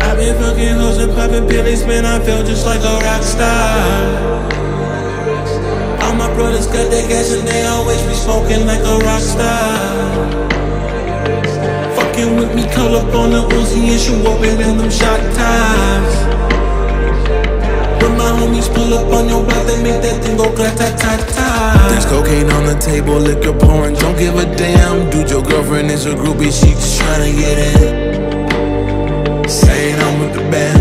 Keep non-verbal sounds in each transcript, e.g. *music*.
I've been fucking hoes and popping pills, man. I feel just like a rock star. All my brothers got that gas and they always be smoking like a rock star. Fucking with me, call up on the Uzi and shoot open in them shot times. When my homies pull up on your block, they make that thing go grata-ta-ta. There's cocaine on the table, liquor pouring, don't give a damn. Dude, your girlfriend is a groupie, she just tryna get in. Saying I'm with the band.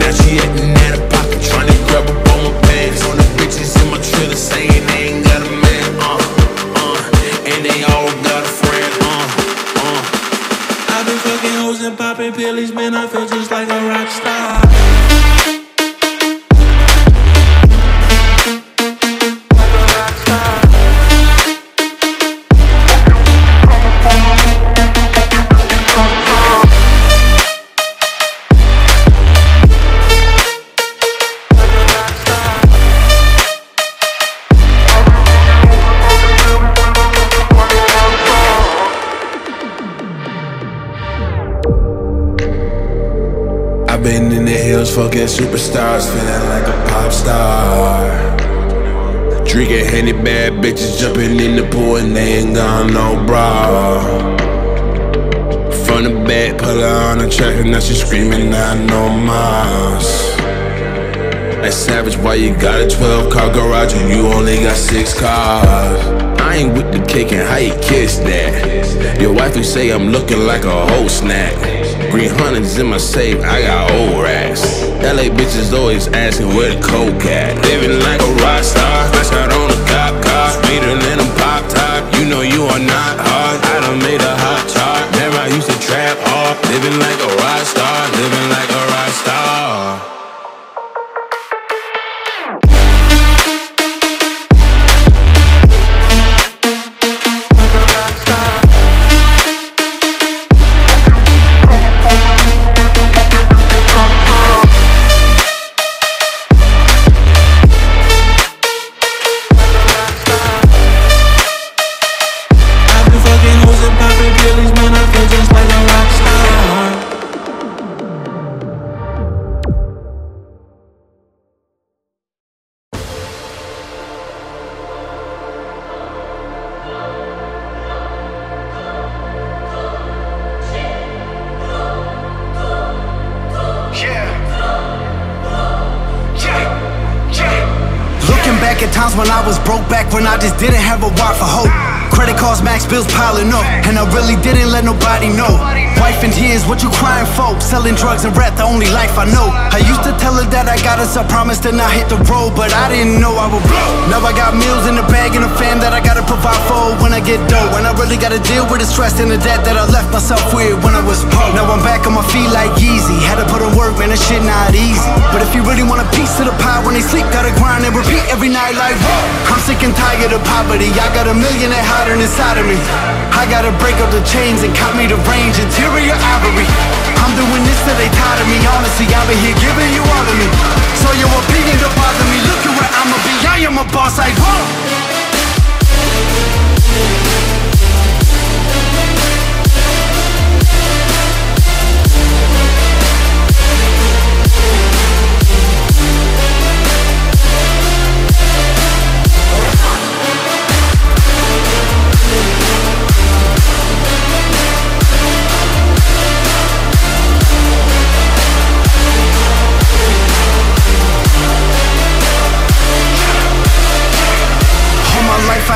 Now she acting out of pocket, tryna grab up on my pants. On the bitches in my trailer, saying they ain't got a man, uh, uh. And they all got a friend, uh, uh. I've been fucking hoes and popping pills, man. I feel superstars, feeling like a pop star. Drinking Henny, bad bitches jumping in the pool and they ain't got no bra. From the back, put her on the track and now she screaming, I know Mars. Hey Savage, why you got a 12 car garage and you only got six cars? I ain't with the cake and how you kiss that? Your wife, you say I'm looking like a whole snack. Green hundreds in my safe, I got old racks. LA bitches always asking where the coke at. Living like a rock star, flash out on a cop car. Sweeter than a pop top, you know you are not hard. I done made a hot chart, never I used to trap hard. Living like a rock star, living like a rock star. Tired of poverty. I got a million that hiding inside of me. I gotta break up the chains and cut me the range, interior ivory. I'm doing this till they tired of me. Honestly, I've been here giving you all of me. So your opinion don't bother me. Look at where I'ma be. I am a boss like whoa.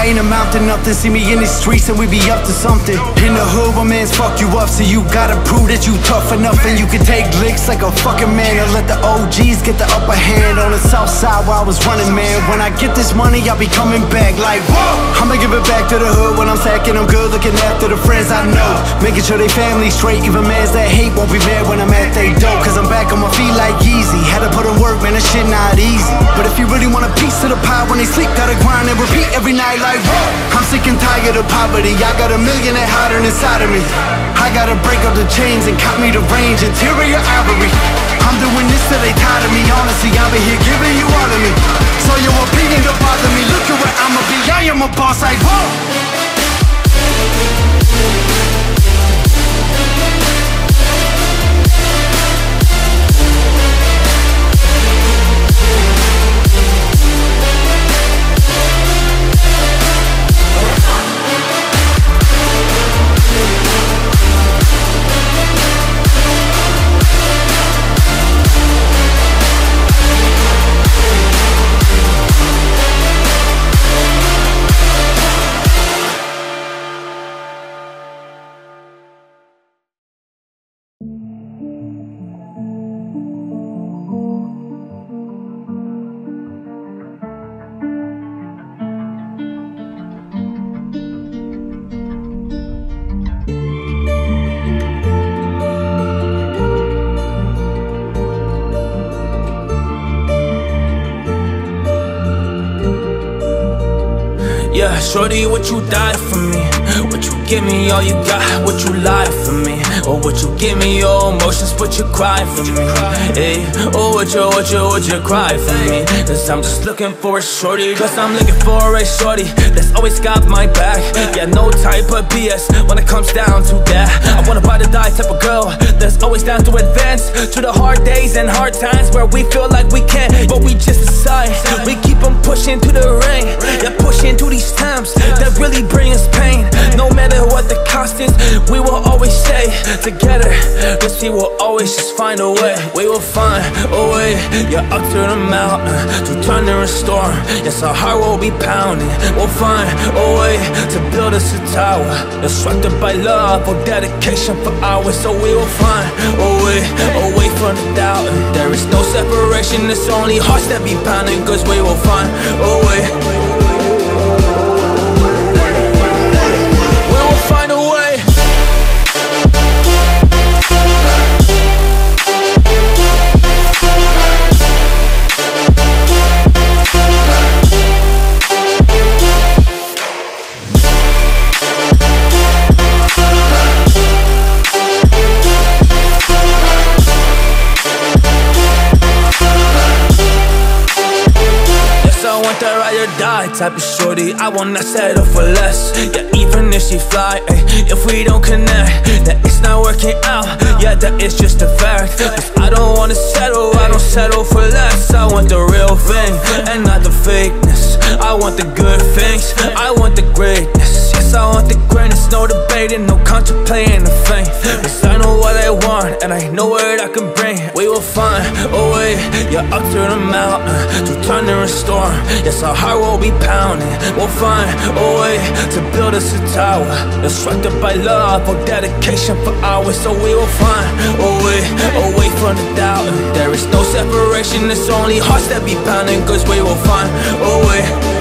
I ain't amount to nothing. See me in the streets and we be up to something. In the hood, where mans fuck you up, so you gotta prove that you tough enough and you can take licks like a fucking man. And let the OGs get the upper hand on the south side while I was running, man. When I get this money, I'll be coming back like whoa. I'ma give it back to the hood when I'm stacking. I'm good looking after the friends I know, making sure they family straight. Even mans that hate won't be mad when I'm at they dope. Cause I'm back on my feet like easy. Had to put in work, man. That shit not easy. But if you really want a piece of the pie when they sleep, gotta grind and repeat every night like I'm sick and tired of poverty. I got a million that hiding inside of me. I gotta break up the chains and cut me the range, interior ivory. I'm doing this till they tired of me. Honestly, I've been here giving you all of me. So your opinion don't bother me. Look at where I'ma be. I am a boss I whoa. All you got? Would you lie for Or would you give me your emotions? Would you cry for me? Hey, oh, or would you, would you, would you cry for me? Cause I'm just looking for a shorty Cause I'm looking for a shorty That's always got my back Yeah, no type of BS when it comes down to that I wanna buy the die type of girl That's always down to advance To the hard days and hard times Where we feel like we can't But we just decide We keep on pushing to the rain Yeah, pushing to these times That really bring us pain No matter what the cost is We will always together Cause we will always just find a way. We will find a way. Yeah, up to the mountain To thunder and storm. Yes, our heart will be pounding. We'll find a way to build us a tower. Constructed by love or dedication for hours. So we will find a way Away from the doubt. There is no separation. It's only hearts that be pounding Cause we will find type of shorty. I will not settle for less. Yeah, even if she fly, ay, if we don't connect, That it's not working out. Yeah, that is just a fact. Cause I don't wanna settle, I don't settle for less. I want the real thing and not the fakeness. I want the good things, I want the greatness. I want the greatness, no debating, no contemplating the fame. Cause I know what I want and I know what I can bring. We will find a way, yeah, up to the mountain, to thunder and storm. Yes, our heart will be pounding. We'll find a way to build us a tower, constructed by love or dedication for hours. So we will find a way, away from the doubt. There is no separation, it's only hearts that be pounding. Cause we will find a way.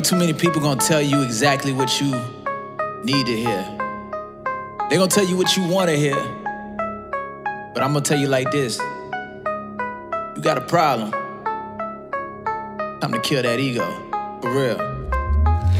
Ain't too many people gonna tell you exactly what you need to hear. They gonna tell you what you wanna hear. But I'm gonna tell you like this. You got a problem. Time to kill that ego. For real.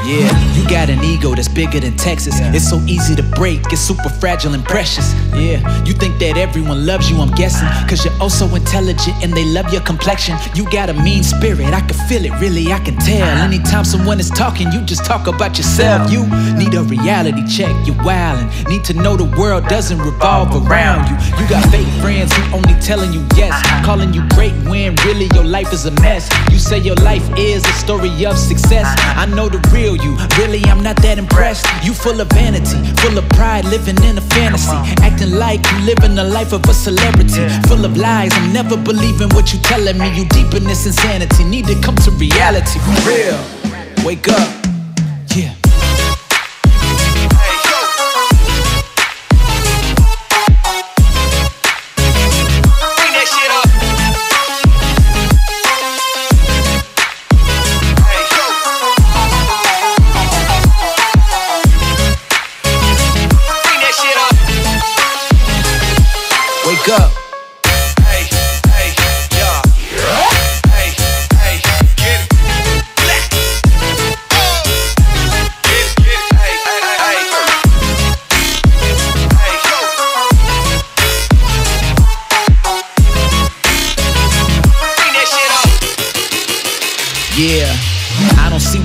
Yeah, you got an ego that's bigger than Texas. It's so easy to break, it's super fragile and precious. Yeah, you think that everyone loves you, I'm guessing. Ah. Cause you're oh also intelligent and they love your complexion. You got a mean spirit, I can feel it, really, I can tell. Ah. Anytime someone is talking, you just talk about yourself. You need a reality check, you're wildin'. Need to know the world doesn't revolve oh, around you. You got fake friends who only telling you yes, uh-huh. calling you great when really your life is a mess. You say your life is a story of success. Uh-huh. I know the real you. Really, I'm not that impressed. You full of vanity, full of pride, living in a fantasy. Acting like you living the life of a celebrity. Full of lies, I'm never believing what you telling me. You deep in this insanity, need to come to reality. For real, wake up.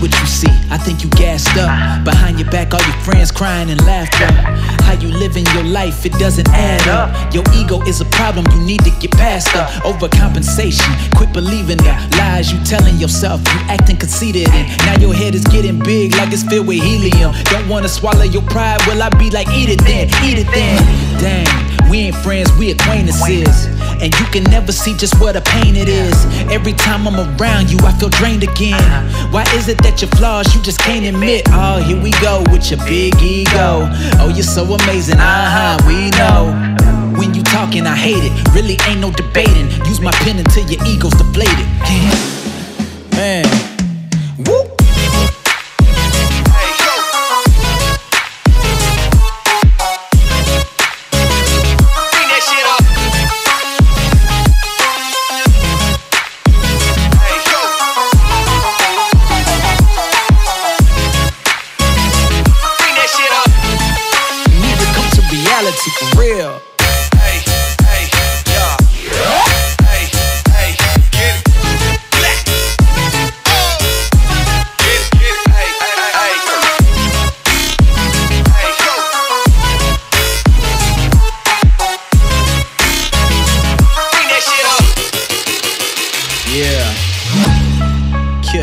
What you see. Think you gassed up. Behind your back, all your friends crying and laughter. How you living your life, it doesn't add up. Your ego is a problem, you need to get past her. Overcompensation, quit believing the lies you telling yourself. You acting conceited, and now your head is getting big like it's filled with helium. Don't wanna swallow your pride, well, I be like, eat it then, eat it then. Dang, we ain't friends, we acquaintances. And you can never see just what a pain it is. Every time I'm around you, I feel drained again. Why is it that your flaws you just can't admit? Oh, here we go with your big ego. Oh, you're so amazing, uh huh, we know. When you talking, I hate it. Really ain't no debating. Use my pen until your ego's deflated. *laughs* Man.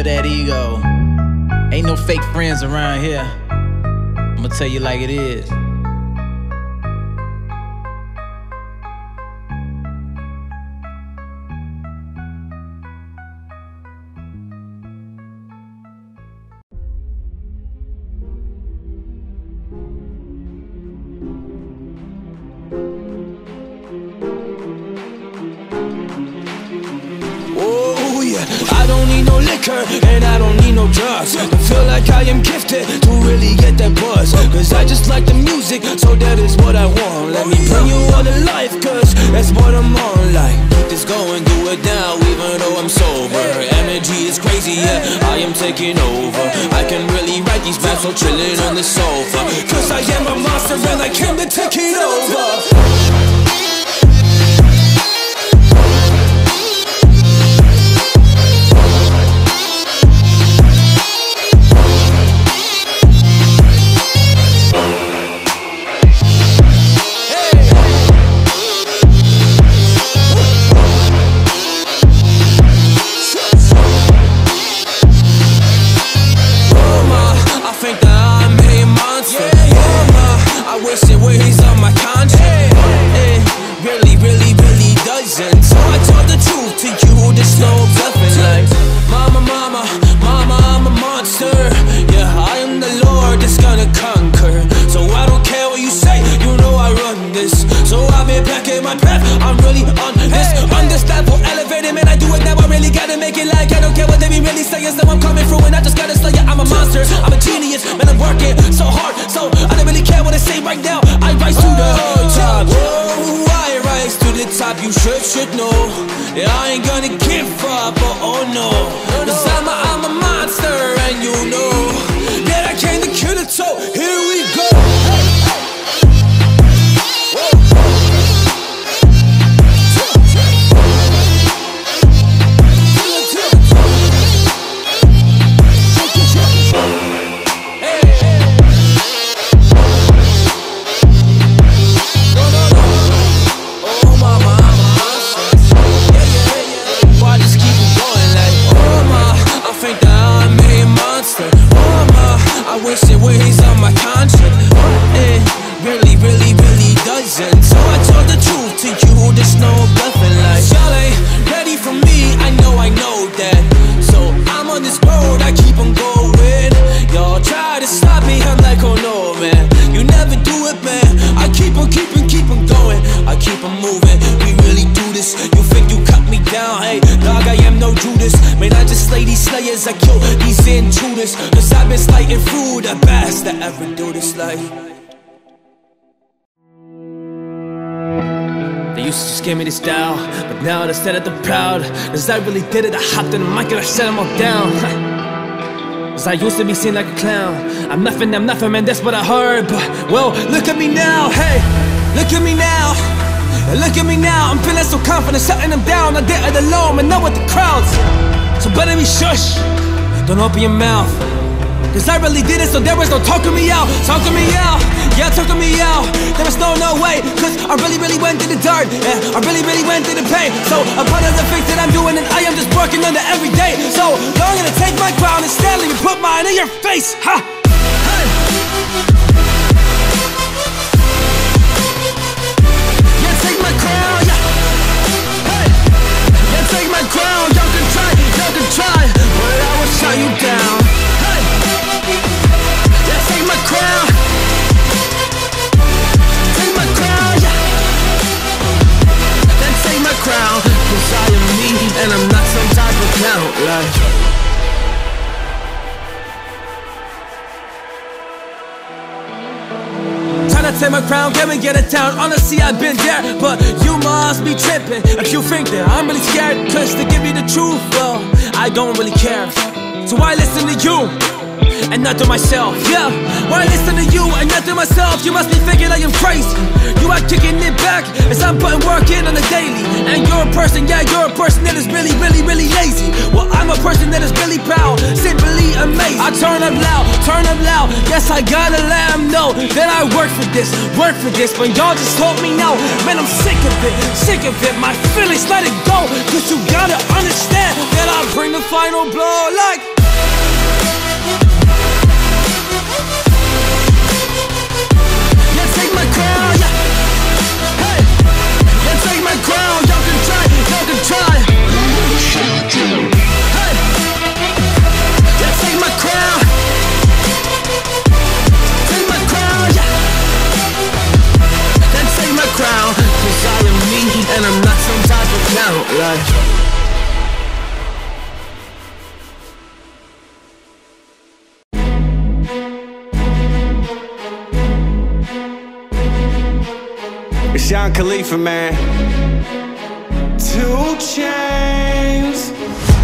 Kill that ego. Ain't no fake friends around here. I'ma tell you like it is. Yeah, I am taking over. I can really write these raps while chilling on the sofa. Cause I am a monster and I came to take it over. Cause I really did it, I hopped in the mic and I set them all down. *laughs* Cause I used to be seen like a clown. I'm nothing, I'm nothing, man, that's what I heard. But, well, look at me now, hey, look at me now. Look at me now, I'm feeling so confident, shutting them down. I did it alone, man, not with the crowds. So better be shush, don't open your mouth. Cause I really did it, so there was no talking me out, talking me out, yeah, talking me out. There was no, no way, cause I really, really went through the dirt, yeah, I really, really went through the pain. So a part of the things that I'm doing, and I am just working on it every day. So I'm gonna take my crown and stand and put mine in your face, ha! Like. Tryna take my crown, can we get it down? Honestly, I've been there, but you must be tripping if you think that I'm really scared. Cause to give you the truth, well, I don't really care. So why listen to you? And not to myself, yeah. Why listen to you and not to myself? You must be thinking I am crazy. You are kicking it back as I'm putting work in on the daily. And you're a person, yeah, you're a person that is really, really, really lazy. Well, I'm a person that is really proud, simply amazing. I turn up loud, turn up loud. Yes, I gotta let them know that I work for this, work for this. But y'all just told me no. Man, I'm sick of it, sick of it. My feelings, let it go. Cause you gotta understand that I bring the final blow like. Like. It's Sean Khalifa, man. Two chains.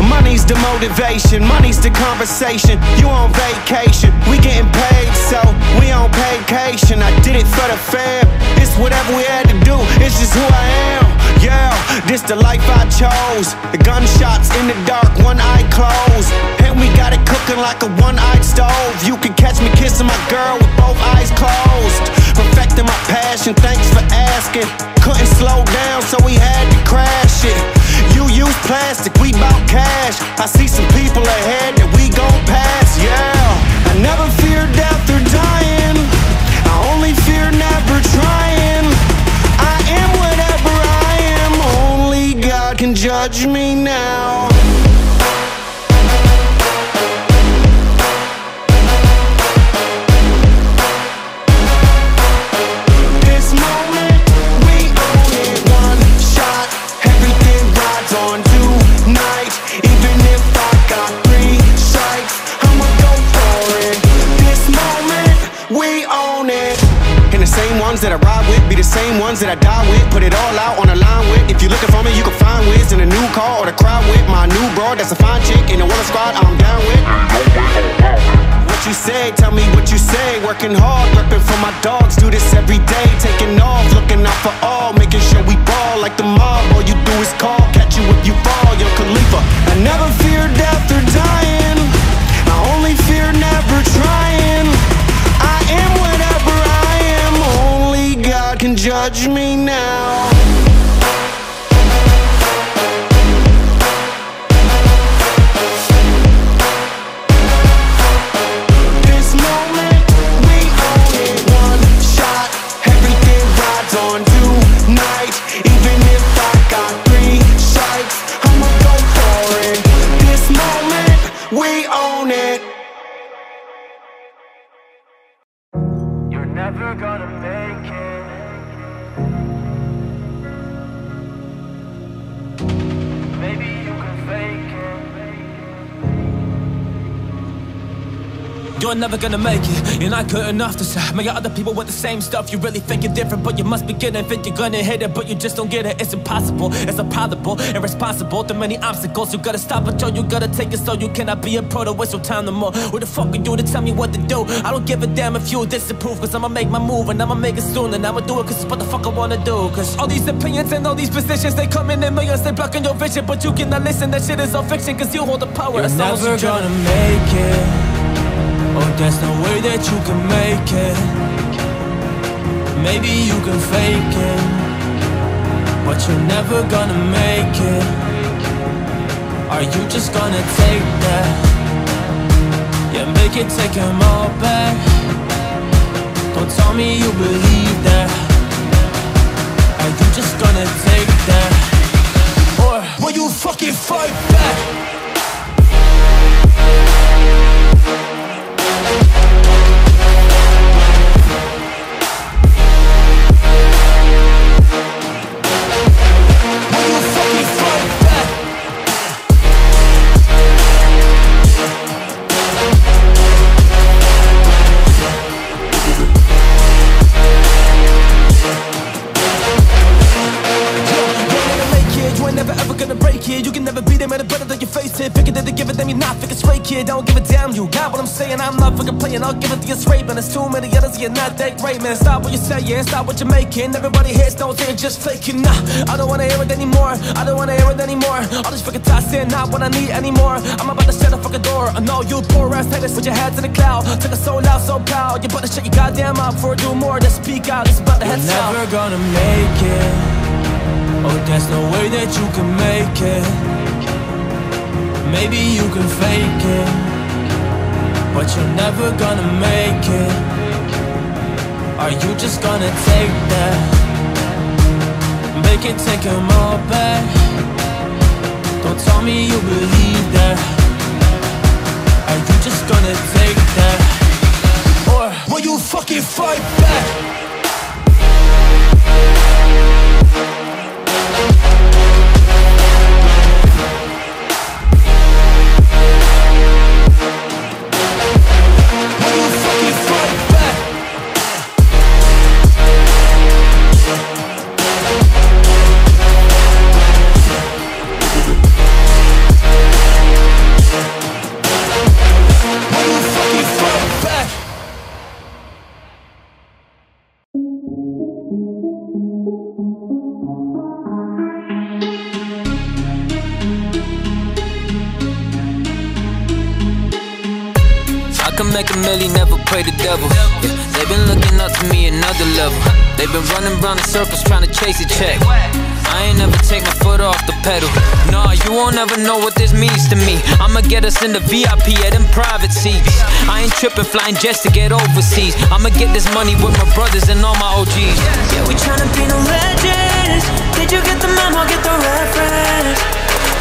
Money's the motivation, money's the conversation. You on vacation, we getting paid, so we on vacation. I did it for the fam. It's whatever we had to do. It's just who I am. Yeah, this the life I chose. The gunshots in the dark, one eye closed. And we got it cooking like a one-eyed stove. You can catch me kissing my girl with both eyes closed. Perfecting my passion, thanks for asking. Couldn't slow down, so we had to crash it. You use plastic, we bout cash. I see some people ahead that we gon' pass, yeah. I never fear death judge me now. Ones that I ride with be the same ones that I die with. Put it all out on the line with. If you're looking for me, you can find Wiz in a new car or the crowd with my new broad. That's a fine chick in the Waller squad. I'm down with. What you say? Tell me what you say. Working hard, repping for my dogs. Do this every day. Taking off, looking out for all, making sure we ball like the mob. All you do is call, catch you if you fall. Yo, Khalifa. I never fear death or dying. Now. You're never gonna make it. You're not good enough to say. Man, got other people with the same stuff. You really think you're different, but you must be getting Think you're gonna hit it, but you just don't get it. It's impossible. It's improbable. Irresponsible. Too many obstacles. You gotta stop it, yo. You gotta take it so you cannot be a pro to waste your time no more. Who the fuck are you to tell me what to do? I don't give a damn if you disapprove, cause I'ma make my move and I'ma make it soon. And I'ma do it cause it's what the fuck I wanna do. Cause all these opinions and all these positions, they come in in millions, they blocking your vision. But you cannot listen, that shit is all fiction, cause you hold the power. You're That's never you gonna make it. Oh, there's no way that you can make it. Maybe you can fake it, but you're never gonna make it. Are you just gonna take that? Yeah, make it take all back. Don't tell me you believe that. Are you just gonna take that? Or will you fucking fight back? Gonna break it. You can never beat them, and better than you face it. Figure that they give it, then you're not. Figure straight, kid. Don't give a damn, you got what I'm saying. I'm not fucking playing, I'll give it to you straight, man. There's too many others, you're not that great, man. Stop what you're saying, stop what you're making. Everybody hears no, they're just faking. Nah, I don't wanna hear it anymore. I don't wanna hear it anymore. All this fucking talk saying not what I need anymore. I'm about to shut the fucking door. I know you poor ass haters, put your heads in the cloud. It so loud, so proud. You better shut your goddamn mouth before you do more than speak out. It's about to head south. never gonna make it. Oh, there's no way that you can make it. Maybe you can fake it, but you're never gonna make it. Are you just gonna take that? Make it take them all back. Don't tell me you believe that. Are you just gonna take that? Or will you fucking fight back? They've been running round in circles trying to chase a check. I ain't never take my foot off the pedal. Nah, you won't ever know what this means to me. I'ma get us in the VIP at them private seats. I ain't tripping, flying jets to get overseas. I'ma get this money with my brothers and all my OGs. Yeah, we tryna be no legends. Did you get the memo? Get the reference.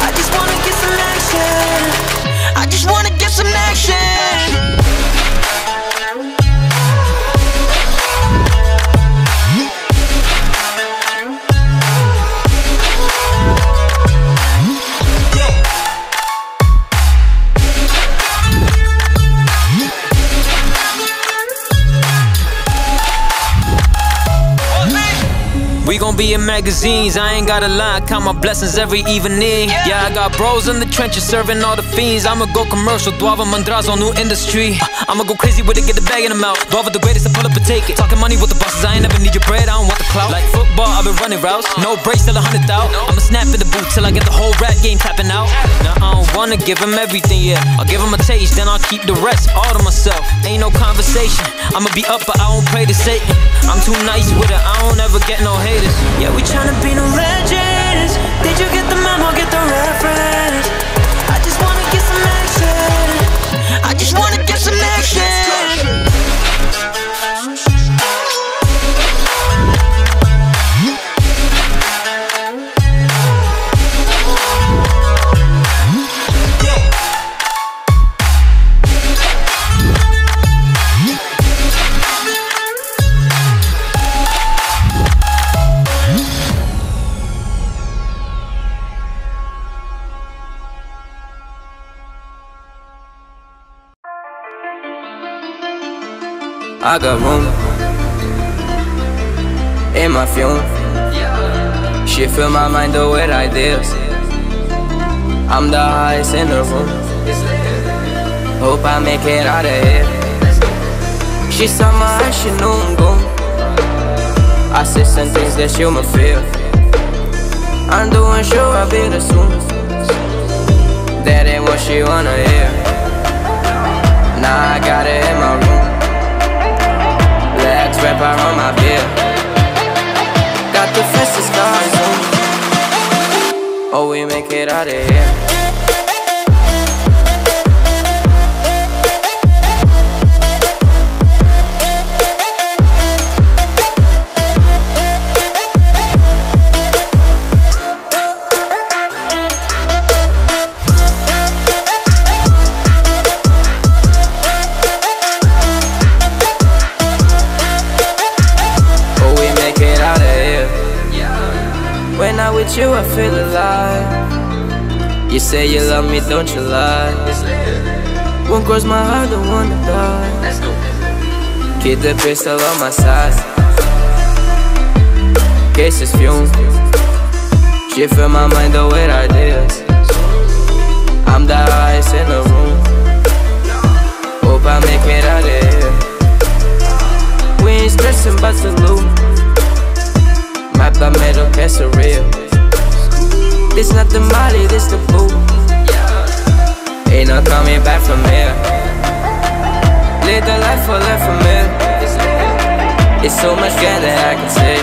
I just wanna get some action. I just wanna get some action. We gon' be in magazines, I ain't gotta lie, count my blessings every evening. Yeah, I got bros in the trenches serving all the fiends. I'ma go commercial, Duava Mandrazo, new industry. Uh, I'ma go crazy with it, get the bag in the mouth. Duava the greatest, I pull up and take it. Talking money with the bosses, I ain't never need your bread, I don't want the clout. Like football, I've been running routes. No breaks till a hundred out. I'ma snap in the boot till I get the whole rap game tapping out. Now I don't wanna give him everything, yeah. I'll give him a taste, then I'll keep the rest all to myself. Ain't no conversation. I'ma be up, but I won't pray to Satan. I'm too nice with it, I don't ever get no haters. Yeah, we tryna be no legends. Did you get the memo? Or get the reference? I just wanna get some action. I just wanna get some action. I got room in my fume. She fill my mind with ideas. I'm the highest in the room. Hope I make it out of here. She saw my eyes, she knew I'm gone. I said some things that she might feel. I'm doing sure I'll be the soon. That ain't what she wanna hear. Now I got it in my room. Around my. Got the fastest cars on. Oh, we make it out of here. The on my side. Cases fume. She fill my mind though with ideas. I'm the highest in the room. Hope I make it out of here. We ain't stressing about the loot. Mapa metal, that's a real. This not the molly, this the boo. Ain't no coming back from here. Live the life for life from here. It's so much gain that I can say.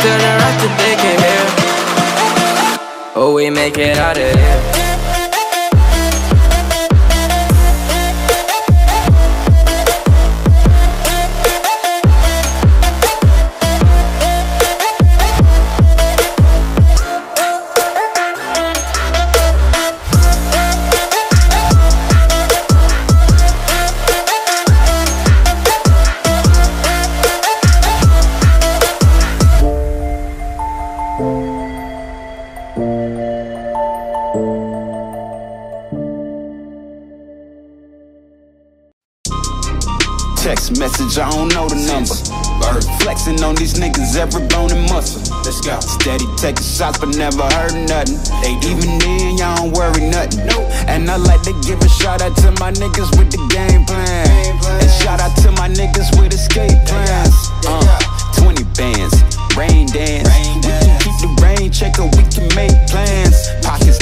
Turn around to they can hear. Oh, we make it out of here. Shots, but never heard nothing. They even then, y'all don't worry nothing. And I like to give a shout out to my niggas with the game plan. And shout out to my niggas with escape plans. Uh, 20 bands, rain dance. We can keep the rain check or we can make plans.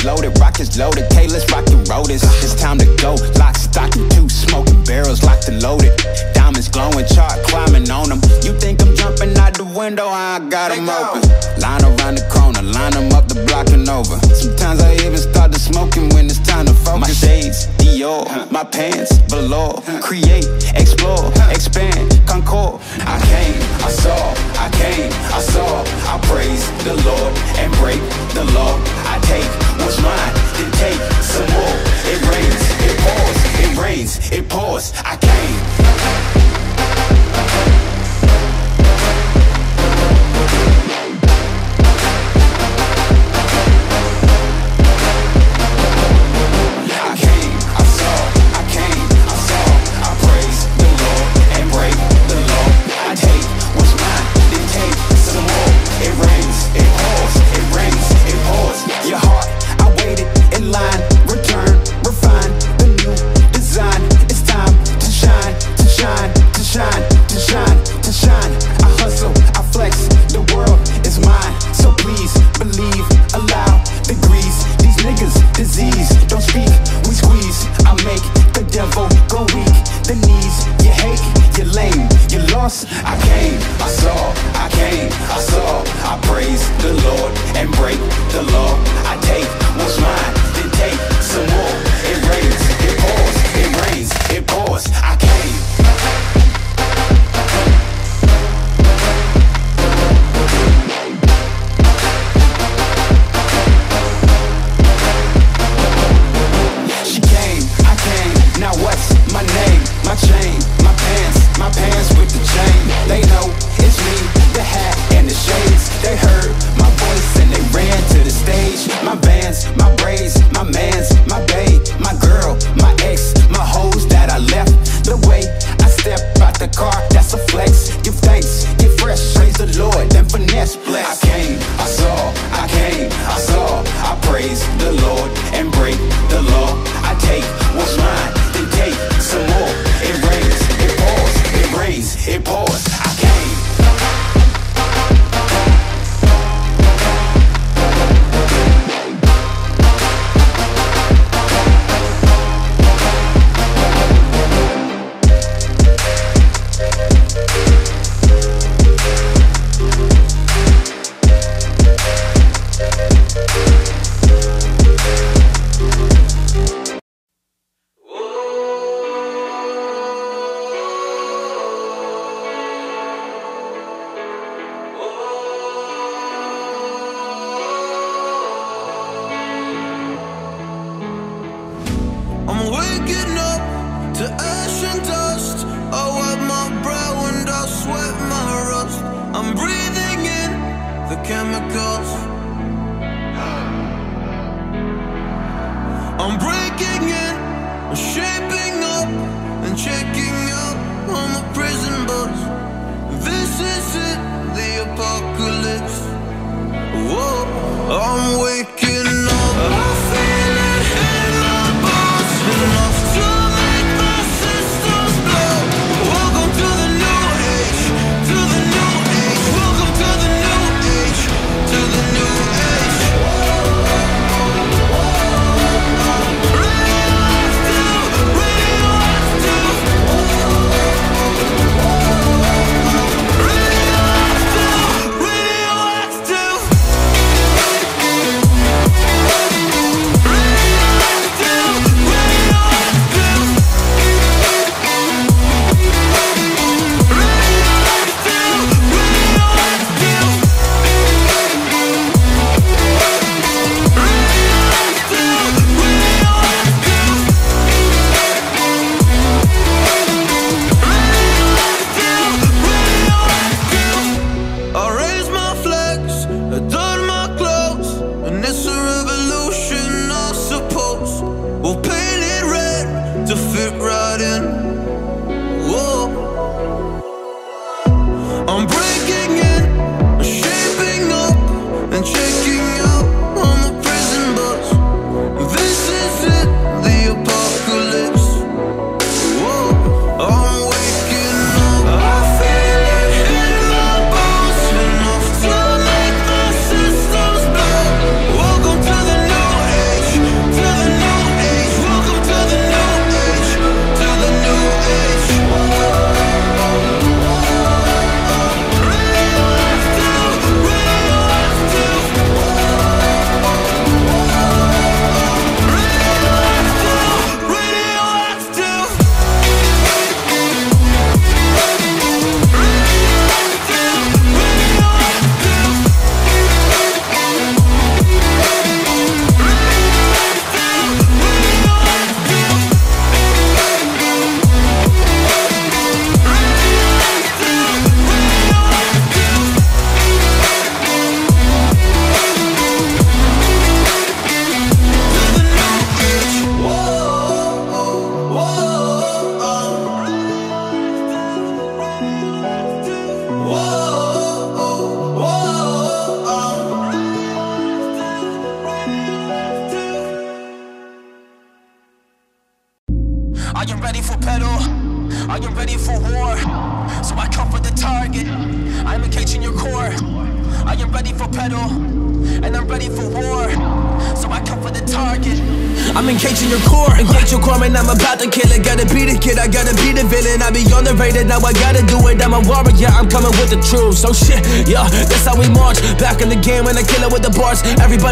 Pockets loaded, rockets loaded. K, let's rock and roll. It's time to go. Lock, stock, and two smoking barrels locked and loaded. Diamonds glowing, chart climbing on them. You think I'm jumping out the window? I got them open. Line around the corner, line them up the block and over. Sometimes I even start to smoking when it's time to focus. My shades, Dior, my pants, below. Create, explore, expand, concord. I came, I saw, I came, I saw. I praise the Lord and break the law. I take what's mine, then take some more. It rains, it pours, it rains, it pours. I came.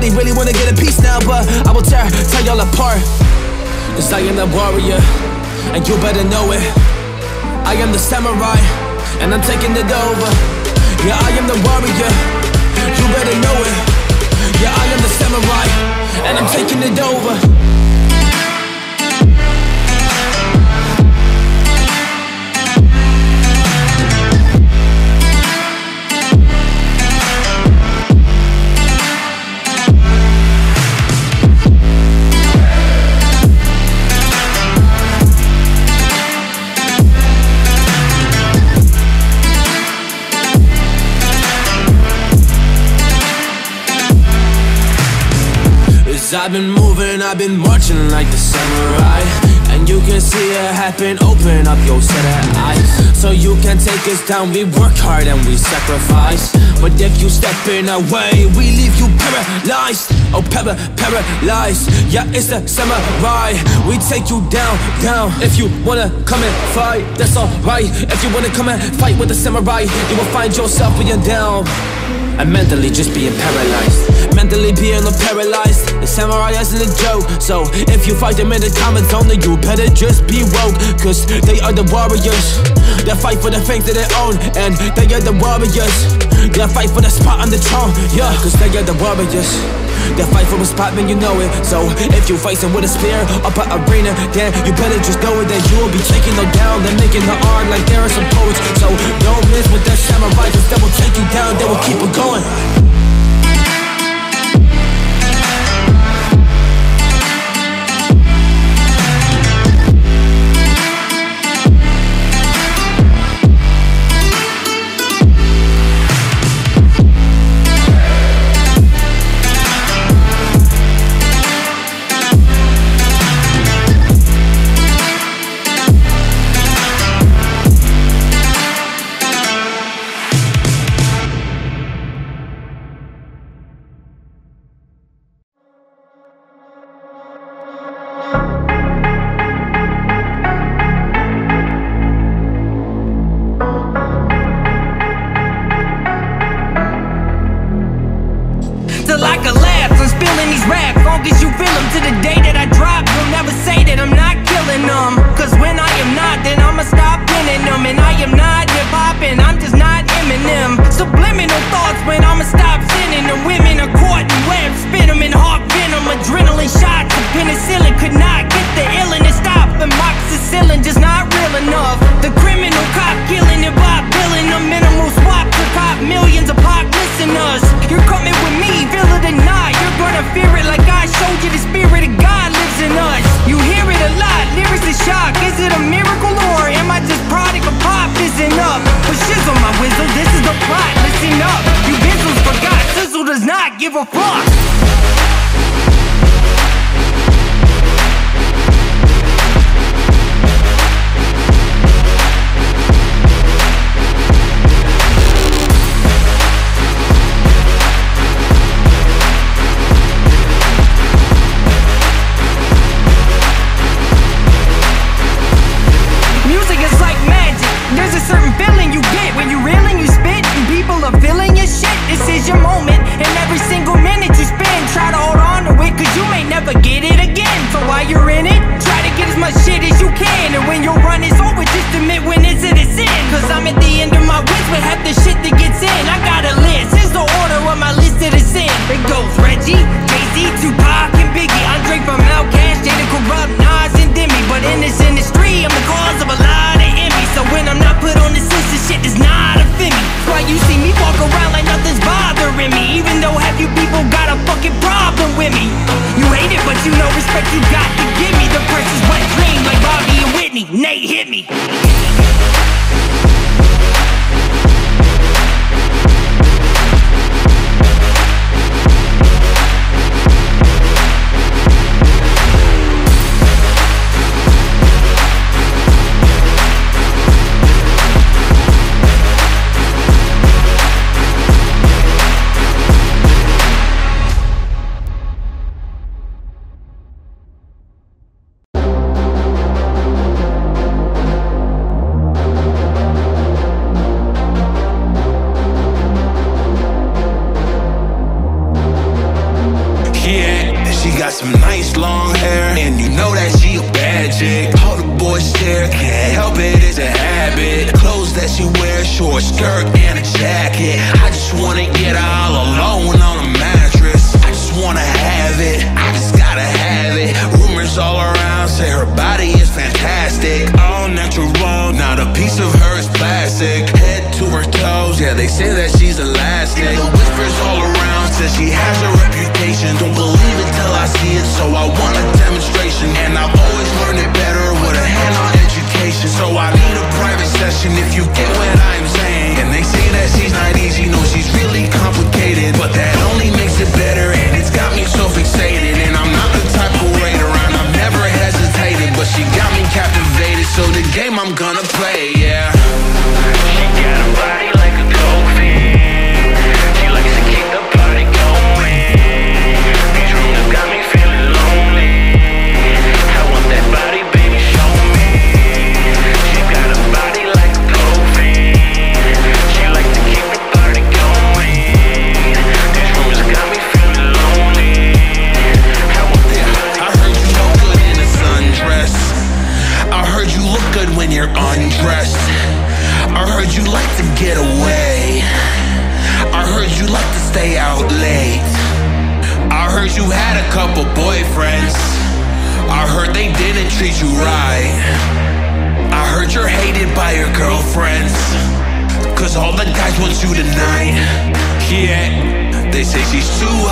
Everybody really wanna get a piece now, but I will tear, tear y'all apart. Cause I am the warrior, and you better know it. I am the samurai, and I'm taking it over. Yeah, I am the warrior, you better know it. Yeah, I am the samurai, and I'm taking it over. I've been moving, I've been marching like the samurai. And you can see it happen, open up your set of eyes. So you can take us down, we work hard and we sacrifice. But if you step in our way, we leave you paralyzed. Oh, para, paralyzed, yeah, it's the samurai. We take you down, down. If you wanna come and fight, that's alright. If you wanna come and fight with the samurai You will find yourself being down. And mentally just being paralyzed Mentally being paralyzed. The samurai isn't a joke So if you fight them in the comment zone you better just be woke Cause they are the warriors. They fight for the things that they own And they are the warriors. They fight for the spot on the throne Yeah, cause they are the warriors. They fight for a spot, man, you know it So if you them with a spear Up an arena Then you better just know it That you will be taking them down They're making the art like there are some poets So don't miss with that samurai Cause they will take you down They will keep it going elastic. The whispers all around says she has a reputation. Don't believe it till I see it, so I want a demonstration. And I've always learned it better with a hand on education. So I need a private session if you get what I'm saying. And they say that she's not easy, no, she's really complicated. But that only makes it better, and it's got me so fixated. And I'm not the type of wait around, I've never hesitated. But she got me captivated, so the game I'm gonna you tonight. Yeah. They say she's too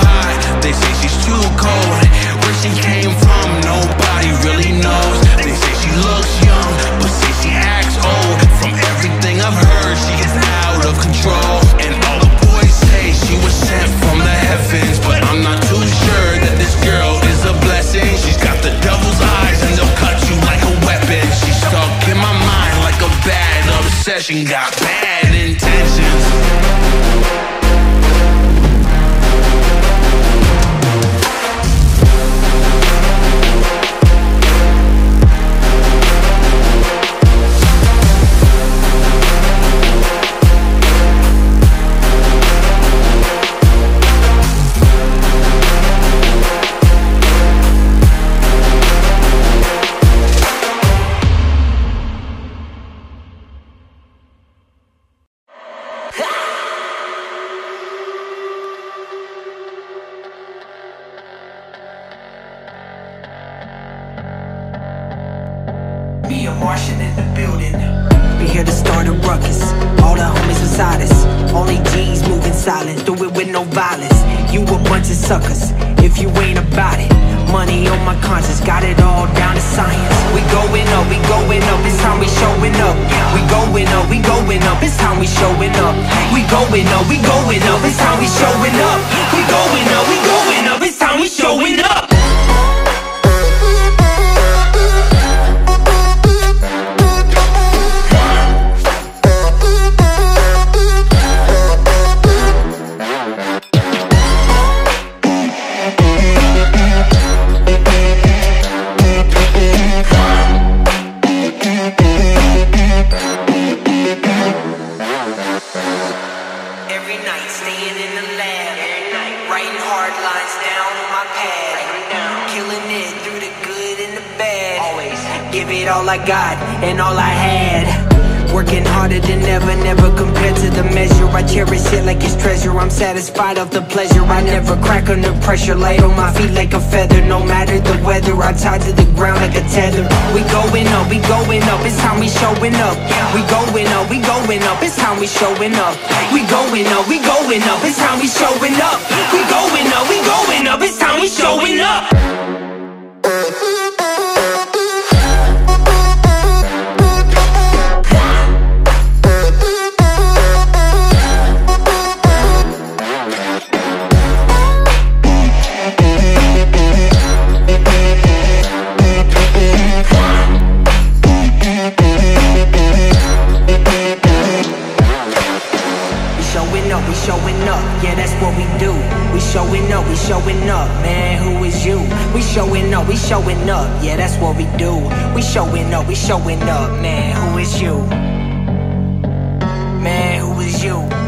Every night, staying in the lab. Writing hard lines down on my pad. Killing it through the good and the bad. Always give it all I got and all I had. Working harder than ever, never compared to the measure. I cherish it like it's treasure. I'm satisfied of the pleasure. I never crack under pressure. Light on my feet like a feather. No matter the weather, I'm tied to the ground like a tether. We going up, we going up. It's time we showing up. We going up, we going up. It's time we showing up. We going up, we going up. It's time we showing up. We going up, we going up. It's time we showing up. Showing up, yeah, that's what we do. We showing up, we showing up, man, who is you? Man, who is you?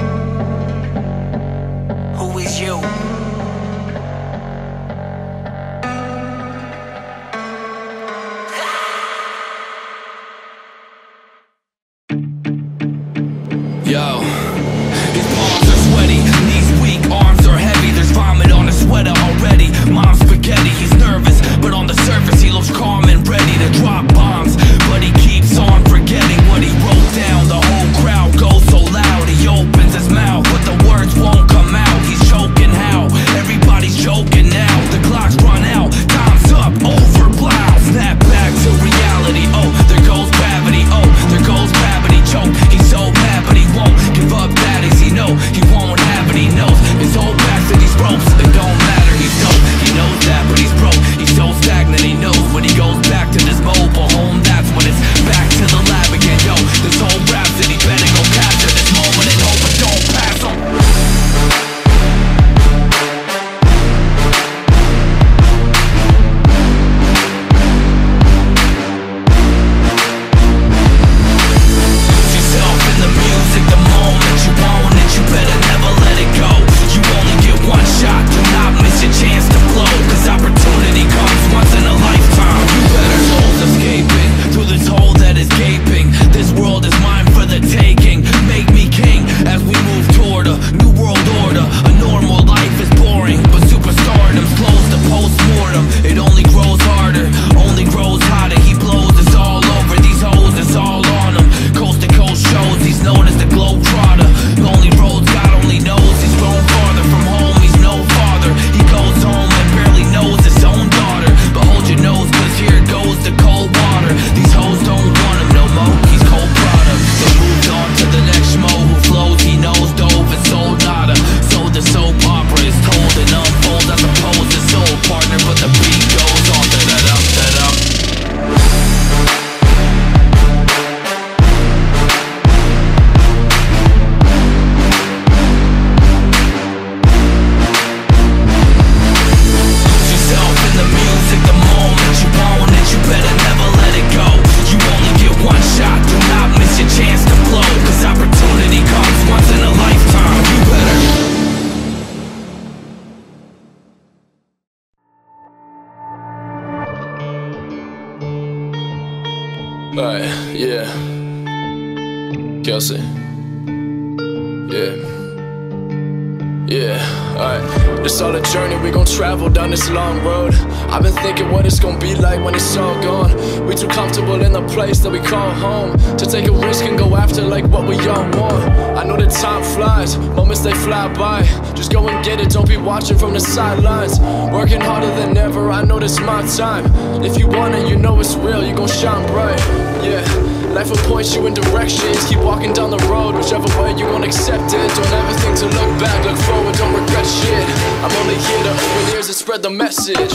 long road. I've been thinking what it's gonna be like when it's all gone. We too comfortable in the place that we call home to take a risk and go after like what we all want. I know the time flies, moments they fly by. Just go and get it, don't be watching from the sidelines. Working harder than ever, I know this my time. If you want it, you know it's real, you gon' shine bright. Yeah. Life will point you in directions. Keep walking down the road, whichever way you want accept it. Don't ever think to look back, look forward, don't regret shit. I'm only here to open ears and spread the message.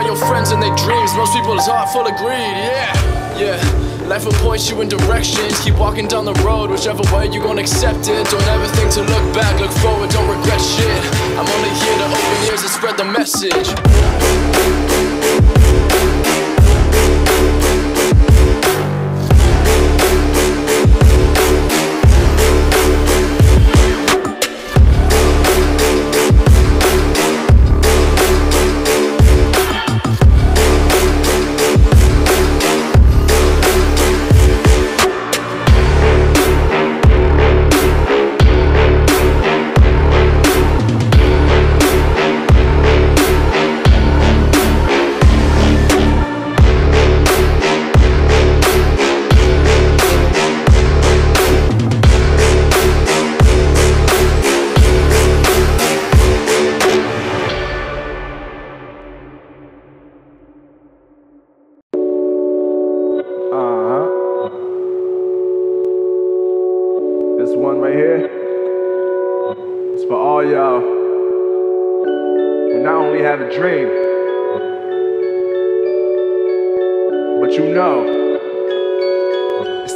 all your friends and their dreams. Most people's heart full of greed, yeah, yeah. Life will point you in directions. Keep walking down the road, whichever way you gonna accept it. Don't ever think to look back, look forward, don't regret shit. I'm only here to open ears and spread the message.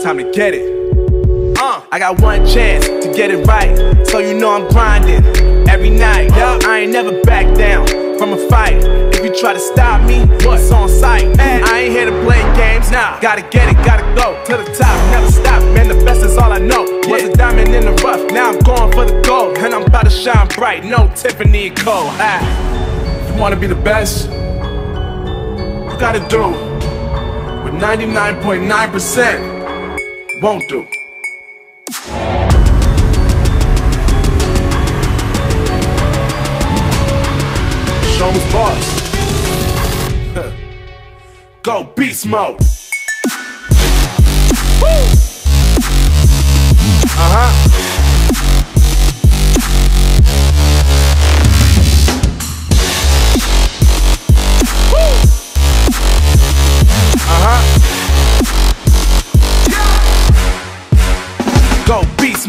Time to get it. Uh, I got one chance to get it right, so you know I'm grinding every night. I ain't never back down from a fight. If you try to stop me, it's on sight. Man, I ain't here to play games now. Gotta get it, gotta go to the top, never stop. Man, the best is all I know. Was a diamond in the rough, now I'm going for the gold, and I'm about to shine bright. No Tiffany and Co. Ah, you wanna be the best, you gotta do with 99.9% won't do. Show 'em's *laughs* boss. Go beast mode. Uh huh.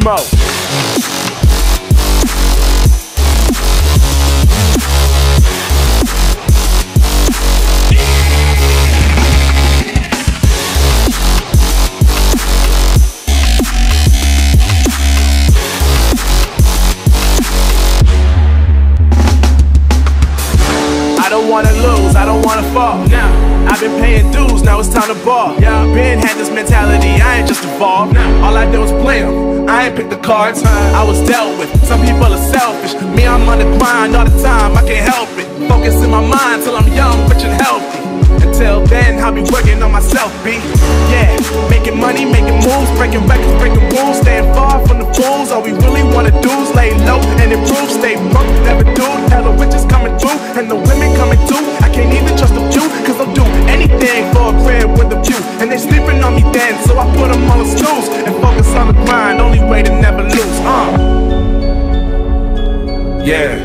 Beast cards, I was dealt with. Some people are selfish. Me, I'm on the grind all the time, I can't help it. Focus in my mind till I'm young, rich and healthy. Until then, I'll be working on myself, B. Yeah, making money, making moves, breaking records, breaking rules, staying far from the fools. All we really wanna do is lay low and improve, stay broke, never do. Hell, the riches coming through, and the women coming too. I can't even trust a few, cause they'll do anything for a crib with a view. And they sleeping on me then, so I put them on the snooze and focus on the grind. Only way to never lose, uh. Yeah,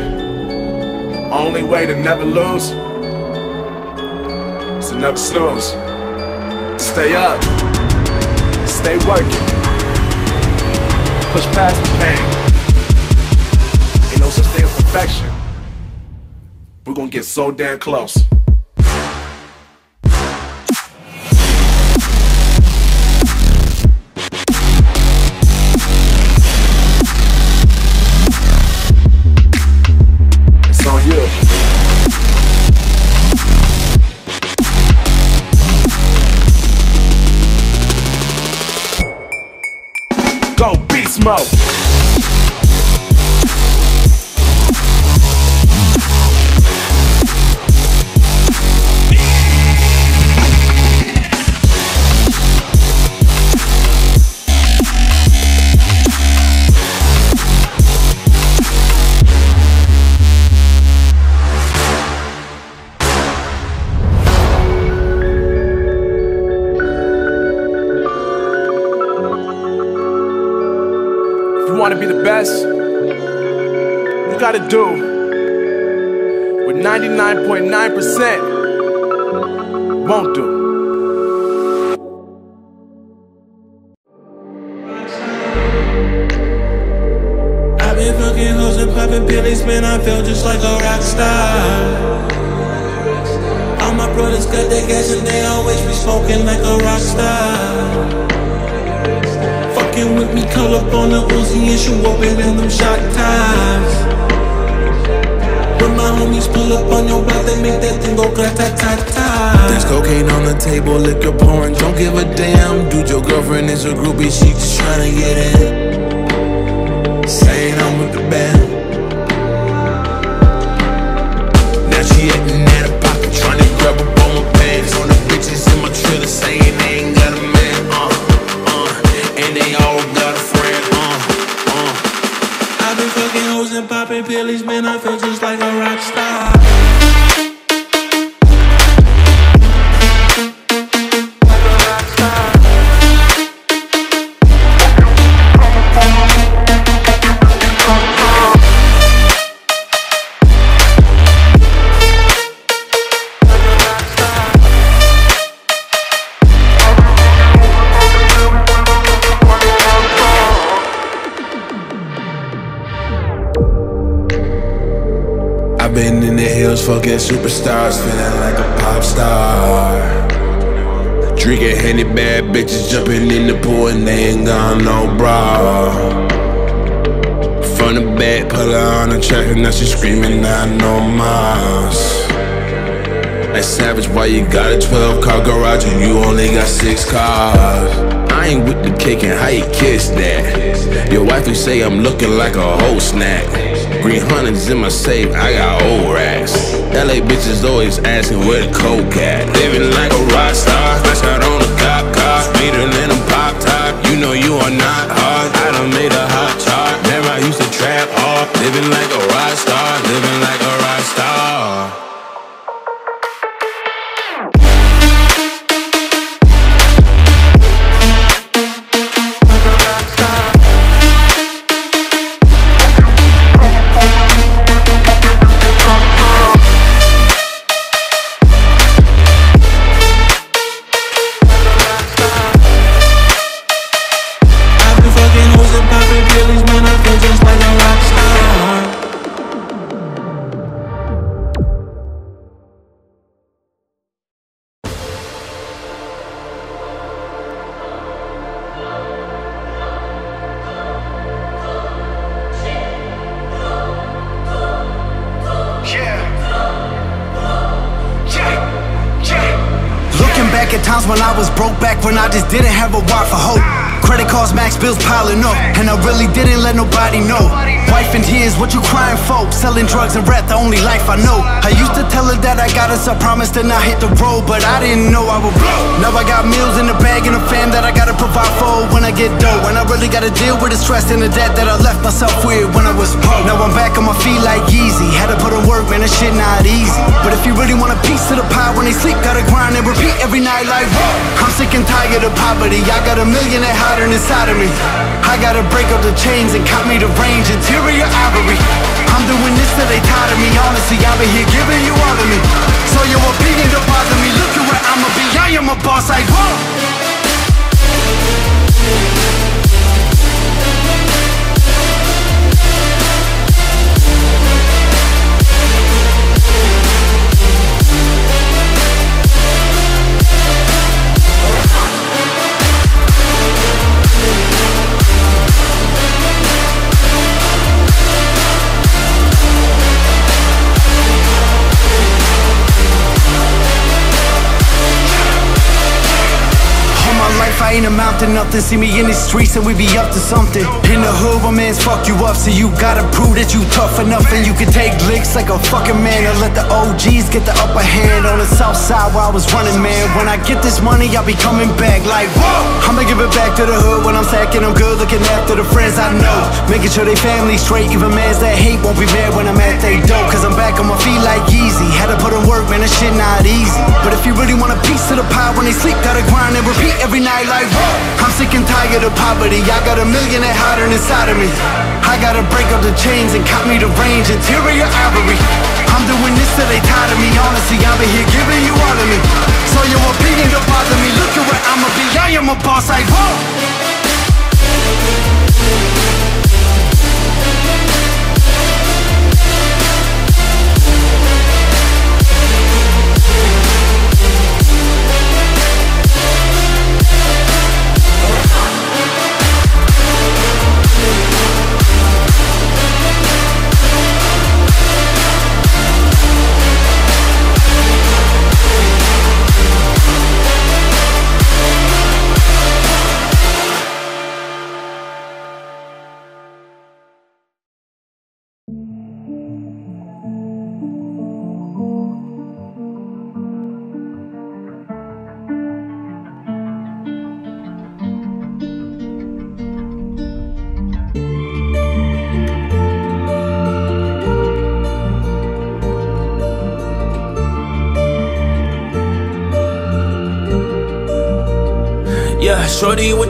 only way to never lose never snooze. Stay up, stay working, push past the pain. Ain't no such thing as perfection. We're gonna get so damn close. Beast 99.9% won't do. I've been fucking hoes and popping pills, man. I feel just like a rock star. All my brothers got that gas and they always be smoking like a rock star. Fucking with me, call up on the Uzi and shoot open in them shot ties. Pull up on your block, they make that thing go grata-ta-ta. There's cocaine on the table, liquor pouring, don't give a damn. Dude, your girlfriend is a groupie, she just tryna get in. Saying I'm with the band. Now she acting pills, man. I feel just like a rock star. Superstars, feeling like a pop star. Drinking Henny, bad bitches jumping in the pool and they ain't got no bra. From the back, pull her on the track and now she screaming, I know mas. Hey Savage, why you got a 12 car garage and you only got six cars? I ain't with the cake and how you kiss that? Your wife, you say I'm looking like a whole snack. Green hundreds in my safe, I got old racks. LA bitches always asking where the coke at. Living like a rock star, smash out on a cop car. Speeder than a pop top, you know you are not hard. I done made a hot chart, never I used to trap hard. Living like a rock star, living like a rock star. Only life I know. I used to tell her that I got us, I promised to not hit the road, but I didn't know I would blow. Now I got meals in the bag and a fam that I gotta provide for when I get dough. And I really gotta deal with the stress and the debt that I left myself with when I was broke. Now I'm back on my feet like easy. Had to put in work, man, that shit not easy. But if you really want a piece of the pie when they sleep, gotta grind and repeat every night like whoa. I'm sick and tired of poverty. I got a million that hiding inside of me. I gotta break up the chains and cut me the range, interior ivory. I'm doing this till they tired of me. Honestly, I've been here giving you all of me. So your opinion don't bother me. Look at where I'ma be. I am a boss like whoa. I ain't amount to nothing. See me in the streets and we be up to something. In the hood, my mans fuck you up, so you gotta prove that you tough enough and you can take licks like a fucking man and let the OGs get the upper hand on the south side where I was running, man. When I get this money, I'll be coming back like whoa. I'ma give it back to the hood when I'm stacking. I'm good looking after the friends I know, making sure they family straight. Even mans that hate won't be mad when I'm at they dope. Cause I'm back on my feet like easy. Had to put in work, man. That shit not easy. But if you really want a piece of the pie when they sleep, gotta grind and repeat every night like whoa. I'm sick and tired of poverty. I got a million that hiding inside of me. I gotta break up the chains and cut me the range, interior ivory. I'm doing this till they tired of me. Honestly, I've been here giving you all of me. So your opinion don't bother me. Look at where I'ma be. I am a boss like whoa.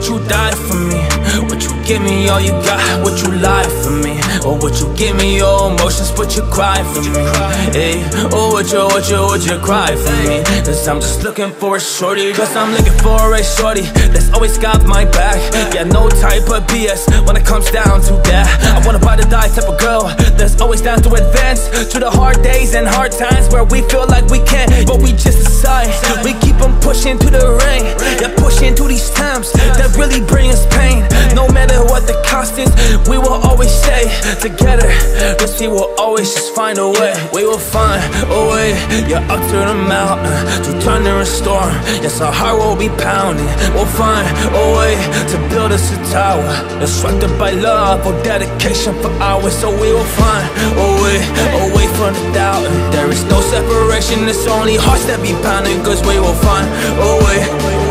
What you died for me, what you give me all you got? Would you lie for me? Or would you give me your emotions but you cry for me? Hey, oh, or would you, would you, would you cry for me? Cause I'm just looking for a shorty Cause I'm looking for a shorty That's always got my back Yeah, no type of BS when it comes down to that I wanna buy the die type of girl That's always down to advance Through the hard days and hard times Where we feel like we can't But we just decide. We keep on pushing to the rain Yeah, pushing to these times That really bring us pain. No matter what the cost is We will always stay together. Yes, we will always just find a way. We will find a way Yeah, up to the mountain To thunder and storm. Yes, our heart will be pounding. We'll find a way to build us a tower. Constructed by love or dedication for hours So we will find a way away from the doubt. There is no separation, it's only hearts that be pounding Cause we will find a way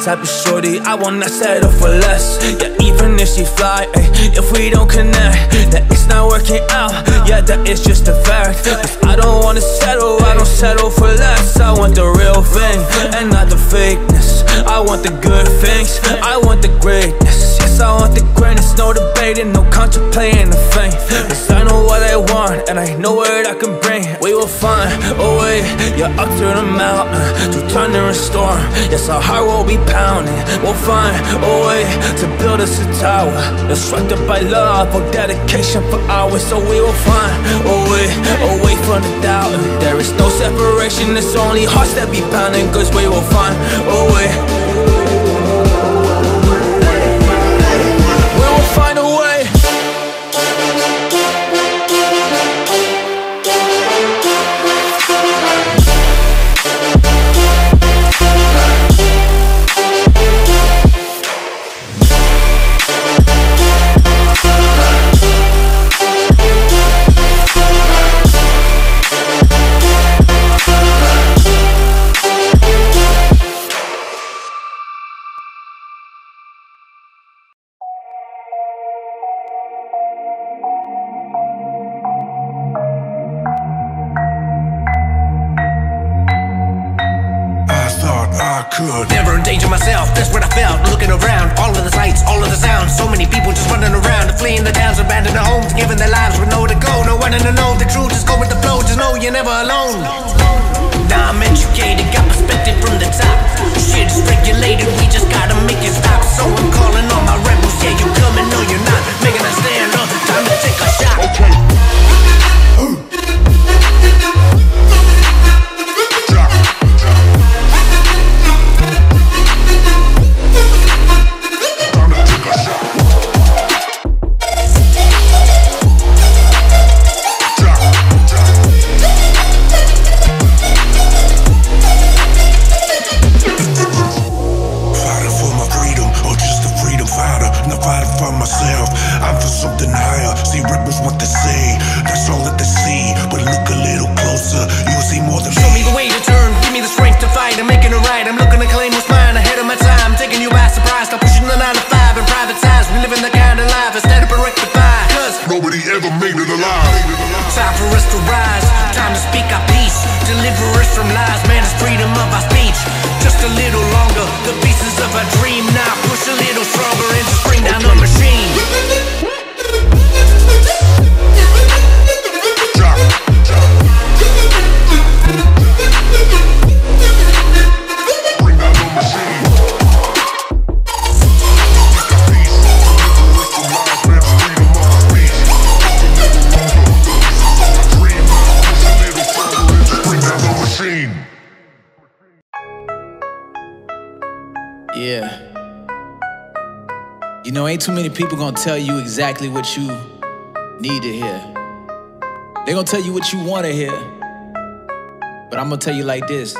type of shorty I will not settle for less. Yeah, even if she fly ay, If we don't connect That it's not working out. Yeah, that is just a fact. Cause I don't wanna settle I don't settle for less. I want the real thing And not the fakeness. I want the good things. I want the greatness I want the greatness No debating, no contemplating the fame. Cause I know what I want And I know what I can bring. We will find a way Yeah, up to the mountain To thunder and storm Yes, our heart will be pounding We'll find a way To build us a tower. Constructed by love or dedication for hours. So we will find a way Away from the doubt. There is no separation It's only hearts that be pounding. Cause we will find a way people gonna tell you exactly what you need to hear. They gonna tell you what you wanna hear. But I'm gonna tell you like this.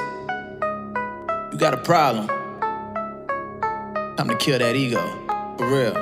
You got a problem. Time to kill that ego. For real.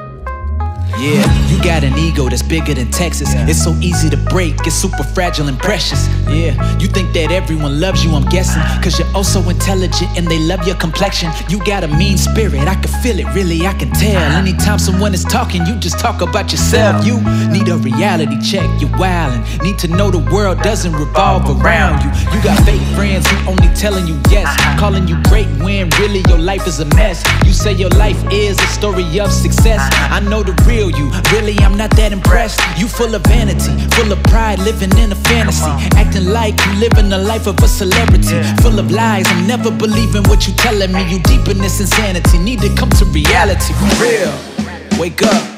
Yeah, you got an ego that's bigger than Texas. It's so easy to break, it's super fragile and precious. Yeah, you think that everyone loves you, I'm guessing. Ah. Cause you're oh so intelligent and they love your complexion. You got a mean spirit, I can feel it, really, I can tell. Ah. Anytime someone is talking, you just talk about yourself. You need a reality check, you're wildin'. Need to know the world doesn't revolve around you. You got fake friends who only telling you yes, ah. calling you great when really your life is a mess. You say your life is a story of success. I know the real you, really I'm not that impressed. You full of vanity, full of pride, living in a fantasy, acting like you living the life of a celebrity. Full of lies, I'm never believing what you telling me. You deep in this insanity, need to come to reality for real. Wake up,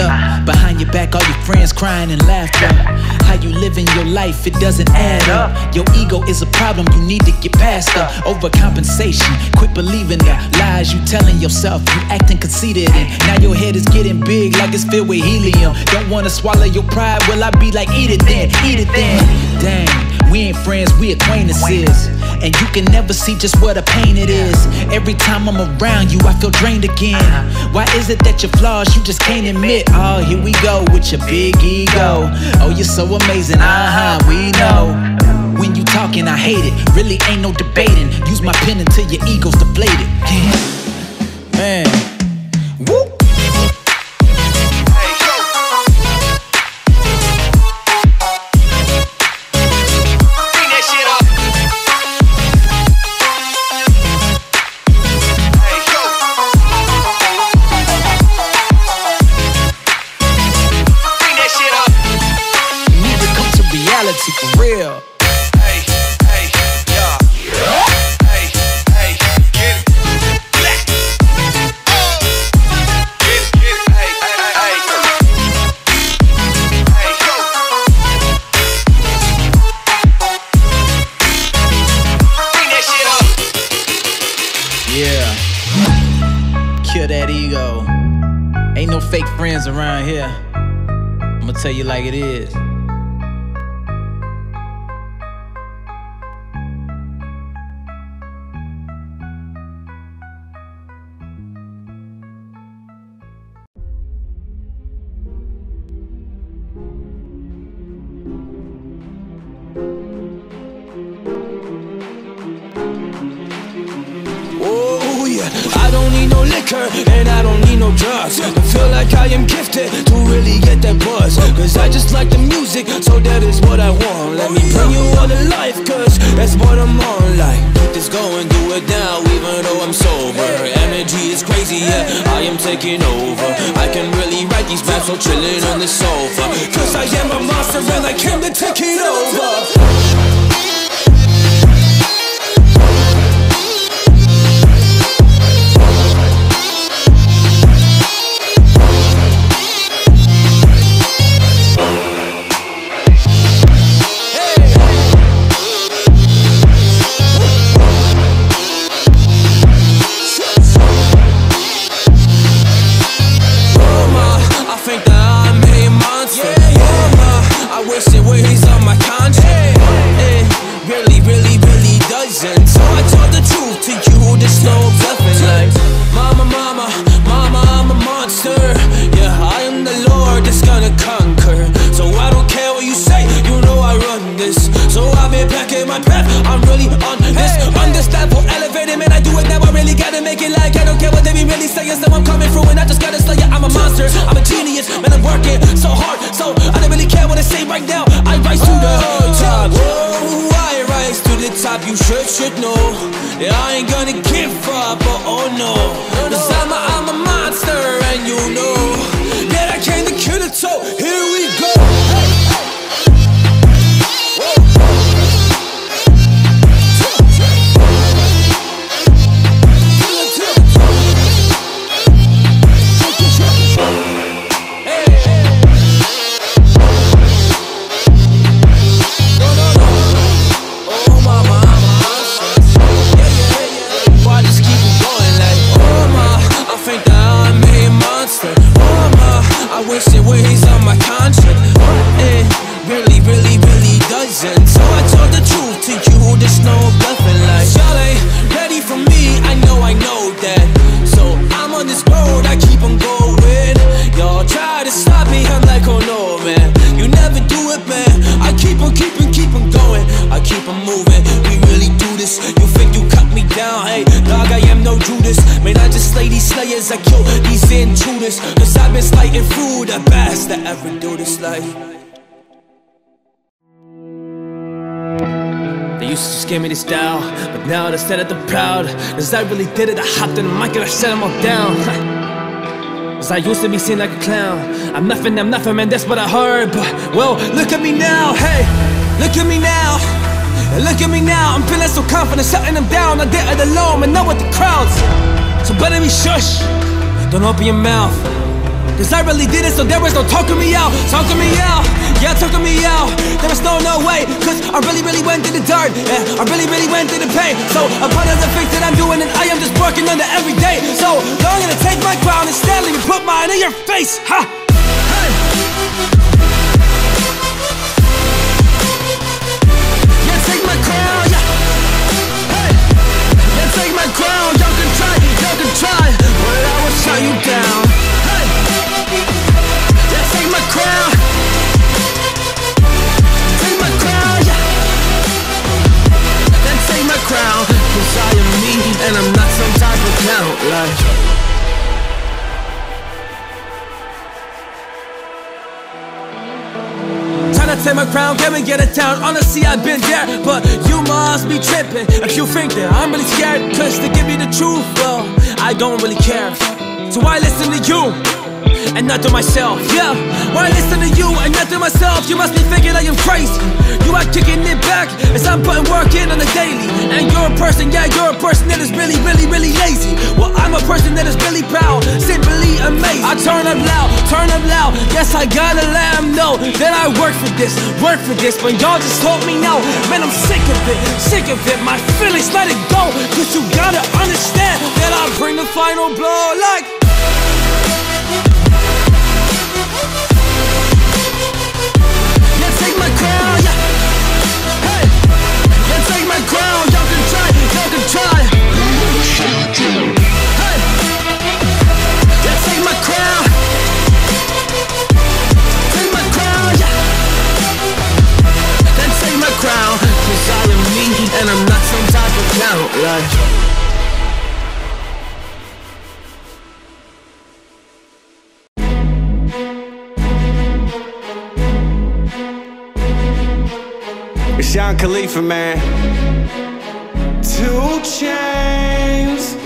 up. Behind your back, all your friends crying and laughter. How you living your life, it doesn't add up. Your ego is a problem, you need to get past the overcompensation. Quit believing the lies you telling yourself. You acting conceited, and now your head is getting big like it's filled with helium. Don't wanna swallow your pride, well, I be like, eat it then, eat it then. Dang, we ain't friends, we acquaintances. And you can never see just what a pain it is. Every time I'm around you, I feel drained again. Why is it that your flaws you just can't admit? Oh, here we go with your big ego. Oh, you're so amazing, uh huh, we know. When you talking, I hate it. Really ain't no debating. Use my pen until your ego's deflated. Yeah. *laughs* Man. Woo. Fake friends around here. I'ma tell you like it is. Cause I really did it, I hopped in the mic and I set them all down. Cause I used to be seen like a clown. I'm nothing, I'm nothing, man, that's what I heard. But, well, look at me now, hey, look at me now. Look at me now, I'm feeling so confident, shutting them down. I did it alone, and not with the crowds. So better be shush, don't open your mouth. Cause I really did it, so there was no talking me out, talking me out, yeah, talking me out. There was no, no way, cause I really, really went through the dirt, yeah, I really, really went through the pain. So a part of the things that I'm doing, and I am just working on it every day. So I'm gonna take my crown and stand and put mine in your face, ha! Yeah, take my crown, yeah, take my crown. Y'all can try, y'all can try, but I will shut you down. And I'm not some type of clown. Like. Tryna take my crown, can we get it down? Honestly, I've been there, but you must be tripping if you think that I'm really scared. Cause to give you the truth, well, I don't really care. So I listen to you and not to myself. Yeah, why listen to you and not to myself? You must be thinking I am crazy. You are kicking it back as I'm putting work in on the daily. And you're a person, yeah, you're a person that is really, really, really lazy. Well, I'm a person that is really proud, simply amazing. I turn up loud, turn up loud. Yes, I gotta let them know that I work for this, work for this. But y'all just told me no. Man, I'm sick of it, sick of it. My feelings, let it go. Cause you gotta understand that I bring the final blow like. Y'all can try, y'all can try. Take my crown. Take my crown, take my I am me and I'm not some type of clown. Like. Sean Khalifa, man. 2 Chainz.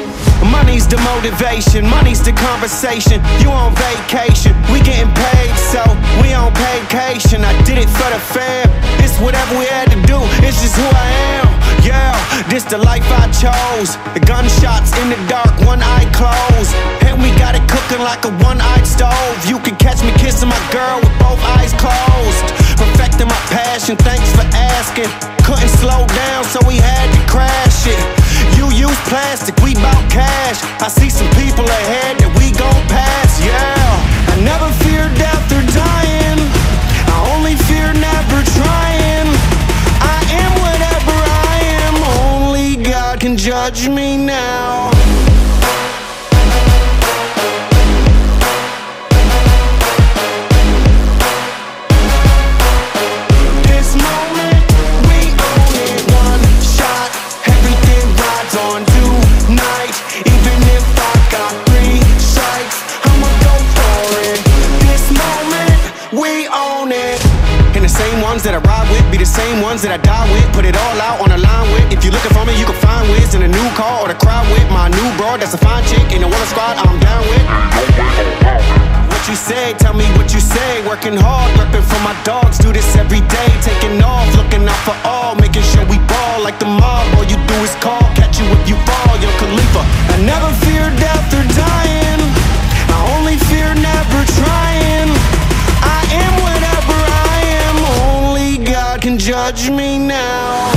Money's the motivation, money's the conversation. You on vacation, we getting paid, so we on vacation. I did it for the fam. It's whatever we had to do. It's just who I am. Yeah, this the life I chose. The gunshots in the dark, one eye closed. And we got it cooking like a one-eyed stove. You can catch me kissing my girl with both eyes closed. Perfecting my passion, thanks for asking. Couldn't slow down, so we had to crash it. You use plastic, we bout cash. I see some people ahead that we gon' pass, yeah. I never fear death or dying. I only fear never trying. I am whatever I am. Only God can judge me now. Same ones that I ride with be the same ones that I die with. Put it all out on the line with. If you're looking for me, you can find Wiz in a new car or the crowd with my new broad. That's a fine chick in the water squad. I'm down with. What you say, tell me what you say. Working hard, repping for my dogs. Do this every day. Taking off, looking out for all. Making sure we ball like the mob. All you do is call, catch you if you fall. Yo, Khalifa. I never fear death or dying. Judge me now.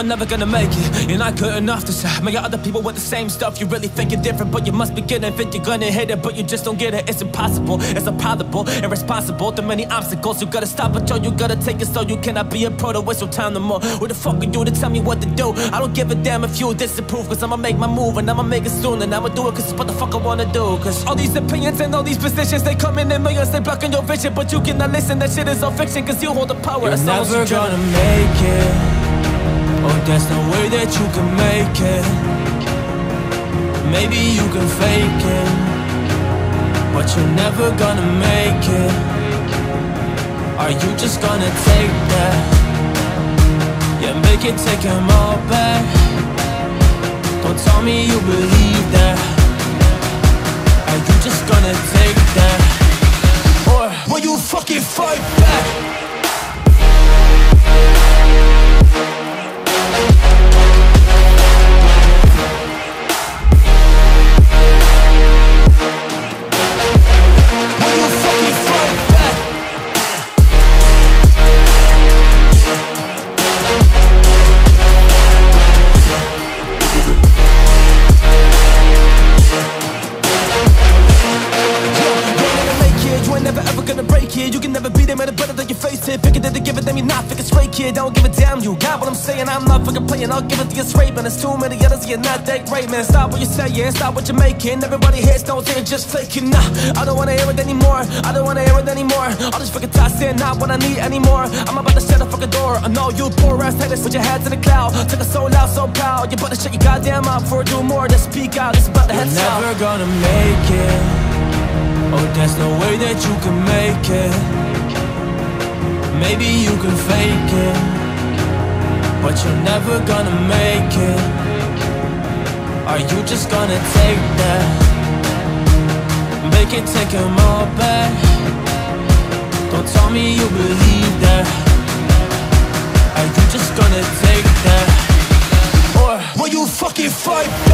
You're never gonna make it, you're not good enough to say Many other people with the same stuff, you really think you're different But you must be getting think you're gonna hit it But you just don't get it, it's impossible It's improbable, irresponsible. Too many obstacles, you gotta stop it, yo. You gotta take it so you cannot be a pro to waste your time no more. Who the fuck are you to tell me what to do? I don't give a damn if you disapprove Cause I'ma make my move and I'ma make it soon And I'ma do it cause it's what the fuck I wanna do Cause all these opinions and all these positions They come in in millions, they blocking your vision But you cannot listen, that shit is all fiction Cause you hold the power, You're never you gonna make it Oh, there's no way that you can make it Maybe you can fake it But you're never gonna make it Are you just gonna take that? Yeah, make it take them all back Don't tell me you believe that Are you just gonna take that? Or will you fucking fight back? Never ever gonna break it. You can never beat them, and better than you face it. Figure that they give it, then you not figure straight, kid. Don't give a damn, you got what I'm saying. I'm not fucking playing, I'll give it to you straight, man. There's too many others, you're not that great, man. Stop what you're saying, stop what you're making. Everybody don't say just faking. Nah, I don't wanna hear it anymore. I don't wanna hear it anymore. All this fucking talk saying not what I need anymore. I'm about to shut the fucking door. I know you poor ass haters, put your heads in the cloud. Took it so loud, so proud. You better shut your goddamn mouth before I do more than speak out. It's about to head south. never gonna make it Oh, there's no way that you can make it. Maybe you can fake it. But you're never gonna make it. Are you just gonna take that? Make it take them all back. Don't tell me you believe that. Are you just gonna take that? Or will you fucking fight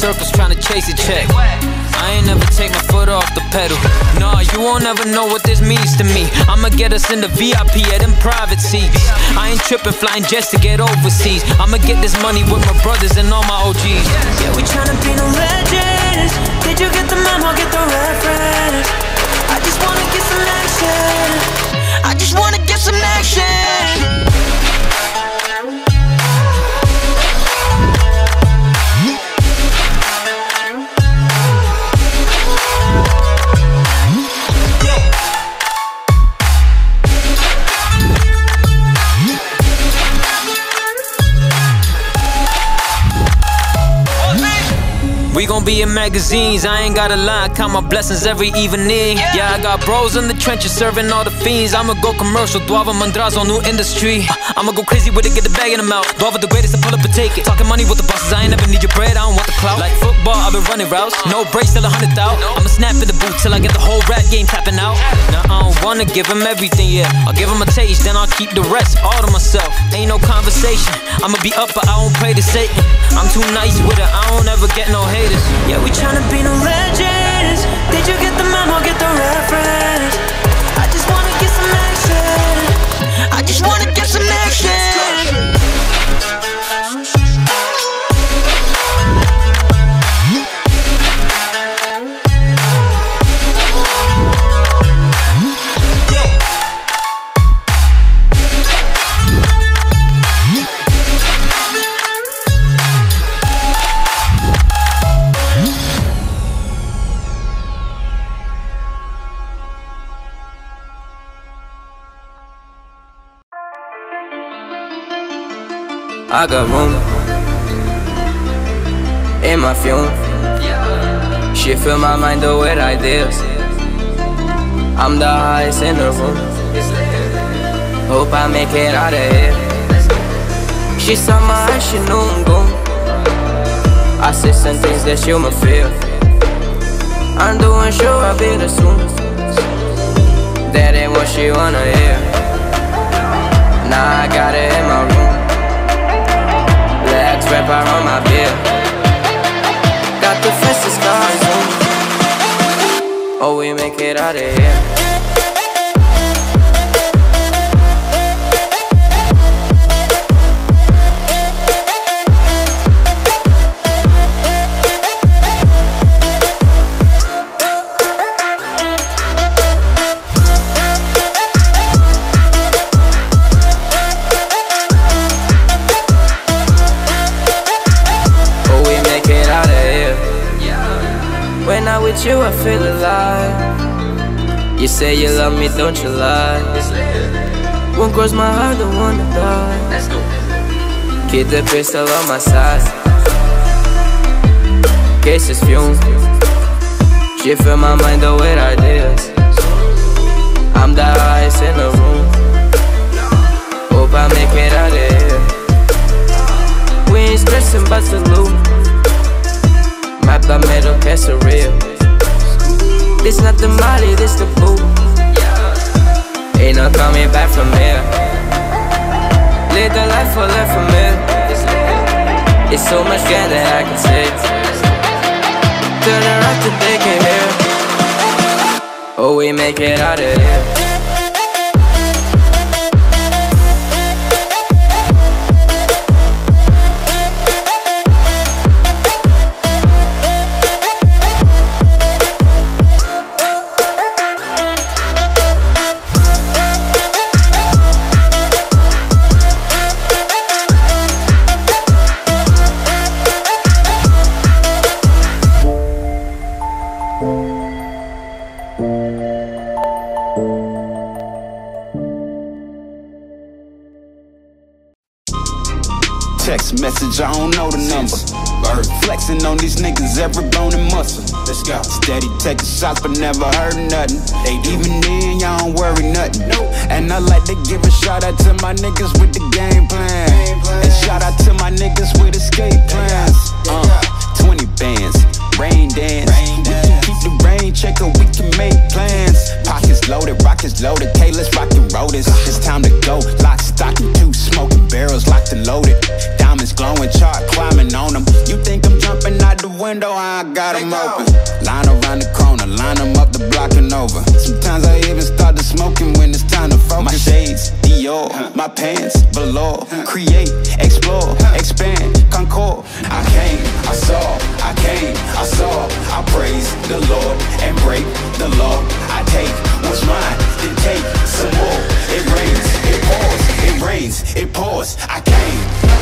circles trying to chase a check. I ain't never take my foot off the pedal. Nah, you won't ever know what this means to me. I'ma get us in the VIP at them private seats. I ain't tripping, flying jets to get overseas. I'ma get this money with my brothers and all my OGs. Yeah, we tryna be no legends. Did you get the memo? Get the reference? I just wanna get some action. I just wanna get some action. Be in magazines, I ain't gotta lie, count my blessings every evening. Yeah, I got bros in the trenches serving all the fiends. I'ma go commercial, Duava Mandrazo, new industry. I'ma go crazy with it, get the bag in the mouth. Duava the greatest, I pull up and take it. Talking money with the bosses, I ain't never need your bread, I don't want the clout. Like football, I've been running routes. No brace till a hundred thou. I'ma snap in the boot till I get the whole rap game tapping out. Now I don't wanna give him everything, yeah. I'll give him a taste, then I'll keep the rest all to myself. Ain't no conversation. I'ma be up, but I won't pray to Satan. I'm too nice with it, I don't ever get no haters. Yeah, we tryna be no legends. Did you get the memo? Or get the reference? I just wanna get some action. I just wanna get some action. I got room in my fume. She fill my mind though with ideas. I'm the highest in the room. Hope I make it out of here. She saw my eyes, she knew I'm gone. I said some things that she might feel. I'm doing sure I'll be the soon. That ain't what she wanna hear. Now I got it in my room. Wrap around my beard. Got the fastest cars. Oh, we make it out of here. The pistol on my side. Cases fume. She fill my mind though with ideas. I'm the highest in the room. Hope I make it out of here. We ain't stressing but salute. My blood metal real. This not the molly, this the boo. Ain't no coming back from here. Live the life for left from here. It's so much gain that I can say. Turn around to they can hear. Oh, we make it out of here. Taking shots, but never heard nothing. They even then, y'all don't worry nothing. And I like to give a shout out to my niggas with the game plan. And shout out to my niggas with escape plans. Uh, 20 bands, rain dance. We can keep the rain checker, we can make plans. Pockets loaded, rockets loaded. K, let's rock and roll this. It's time to go. Lock, stock, and two smoking barrels locked and loaded. Diamonds glowing, chart climbing on them. You think I'm jumping out window? I got them open. Line around the corner, line them up the block and over. Sometimes I even start to smoking when it's time to focus. My shades, Dior, my pants, below. Create, explore, expand, concord. I came, I saw, I came, I saw. I praise the Lord and break the law. I take what's mine, then take some more. It rains, it pours, it rains, it pours. I came.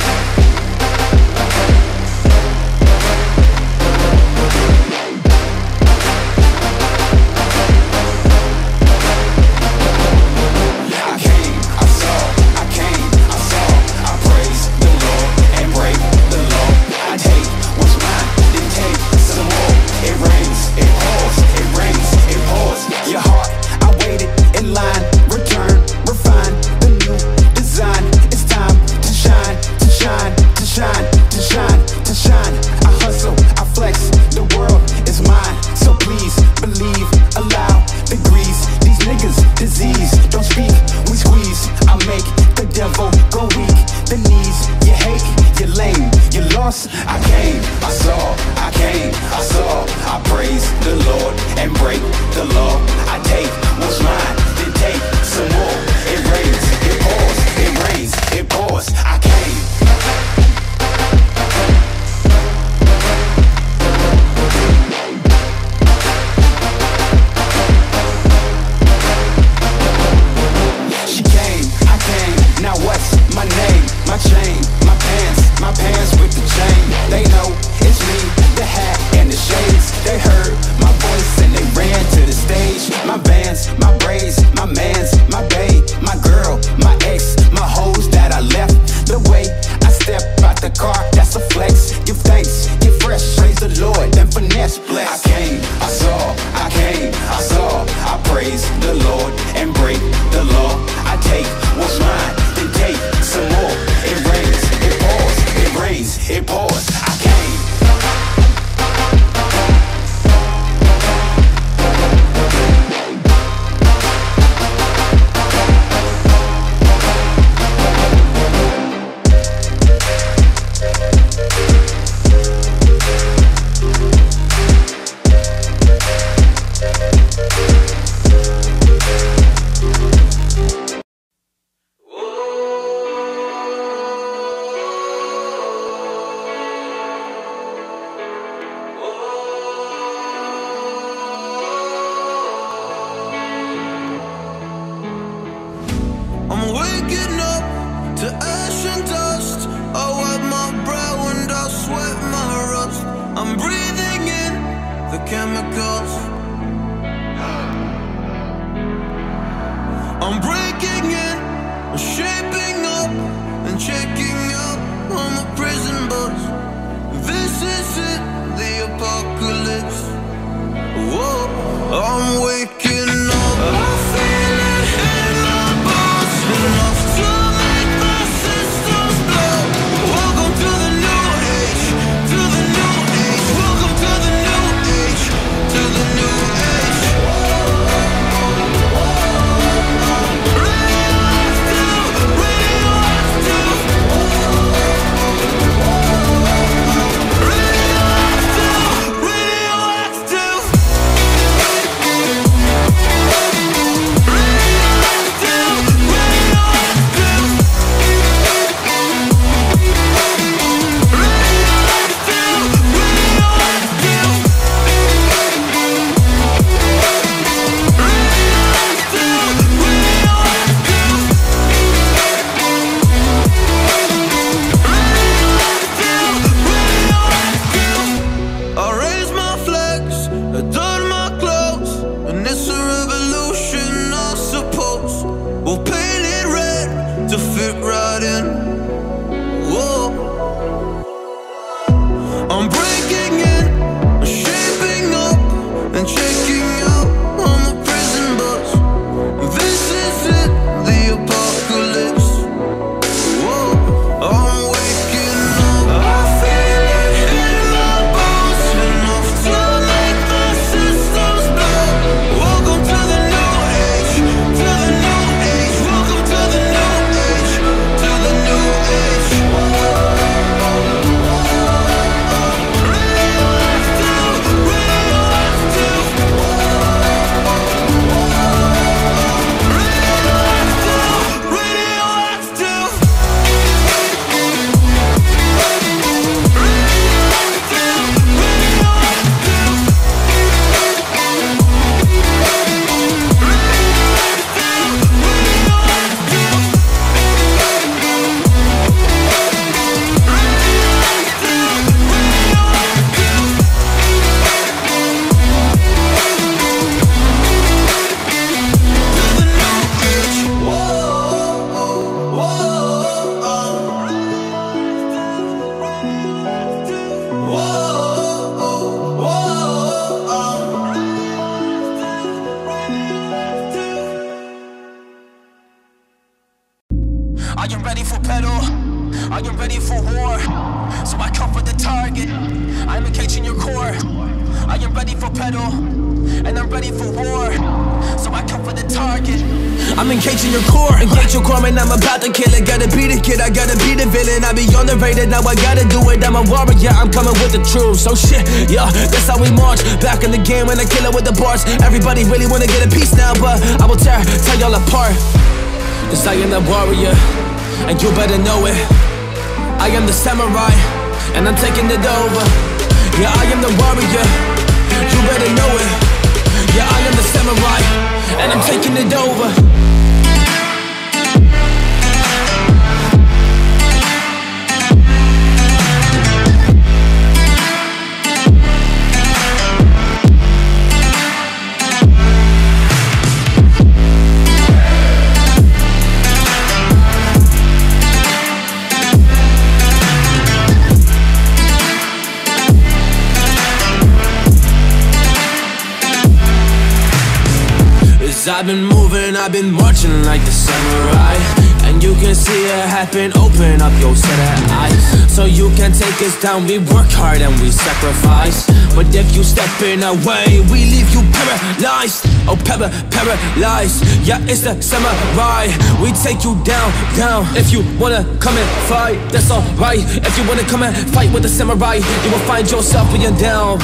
time we work hard and we sacrifice. But if you step in our way, we leave you paralyzed. Oh, para, paralyzed. Yeah, it's the samurai. We take you down, down. If you wanna come and fight, that's alright. If you wanna come and fight with the samurai You will find yourself being down.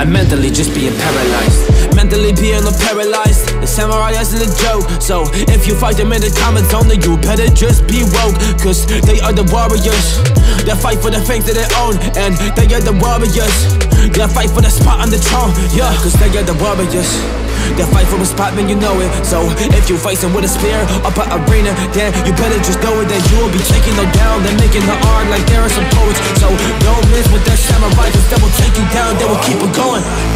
And mentally just being paralyzed. Mentally being paralyzed. The samurai isn't a joke So if you fight them in the comments only You better just be woke. Cause they are the warriors. They fight for the things that they own And they are the warriors. They fight for the spot on the throne Yeah, cause they are the warriors. They fight for a spot man you know it So if you facing with a spear up an arena Then you better just know it That you will be taking them down They're making the art like there are some poets So don't miss with their samurai Cause they will take you down They will keep it going.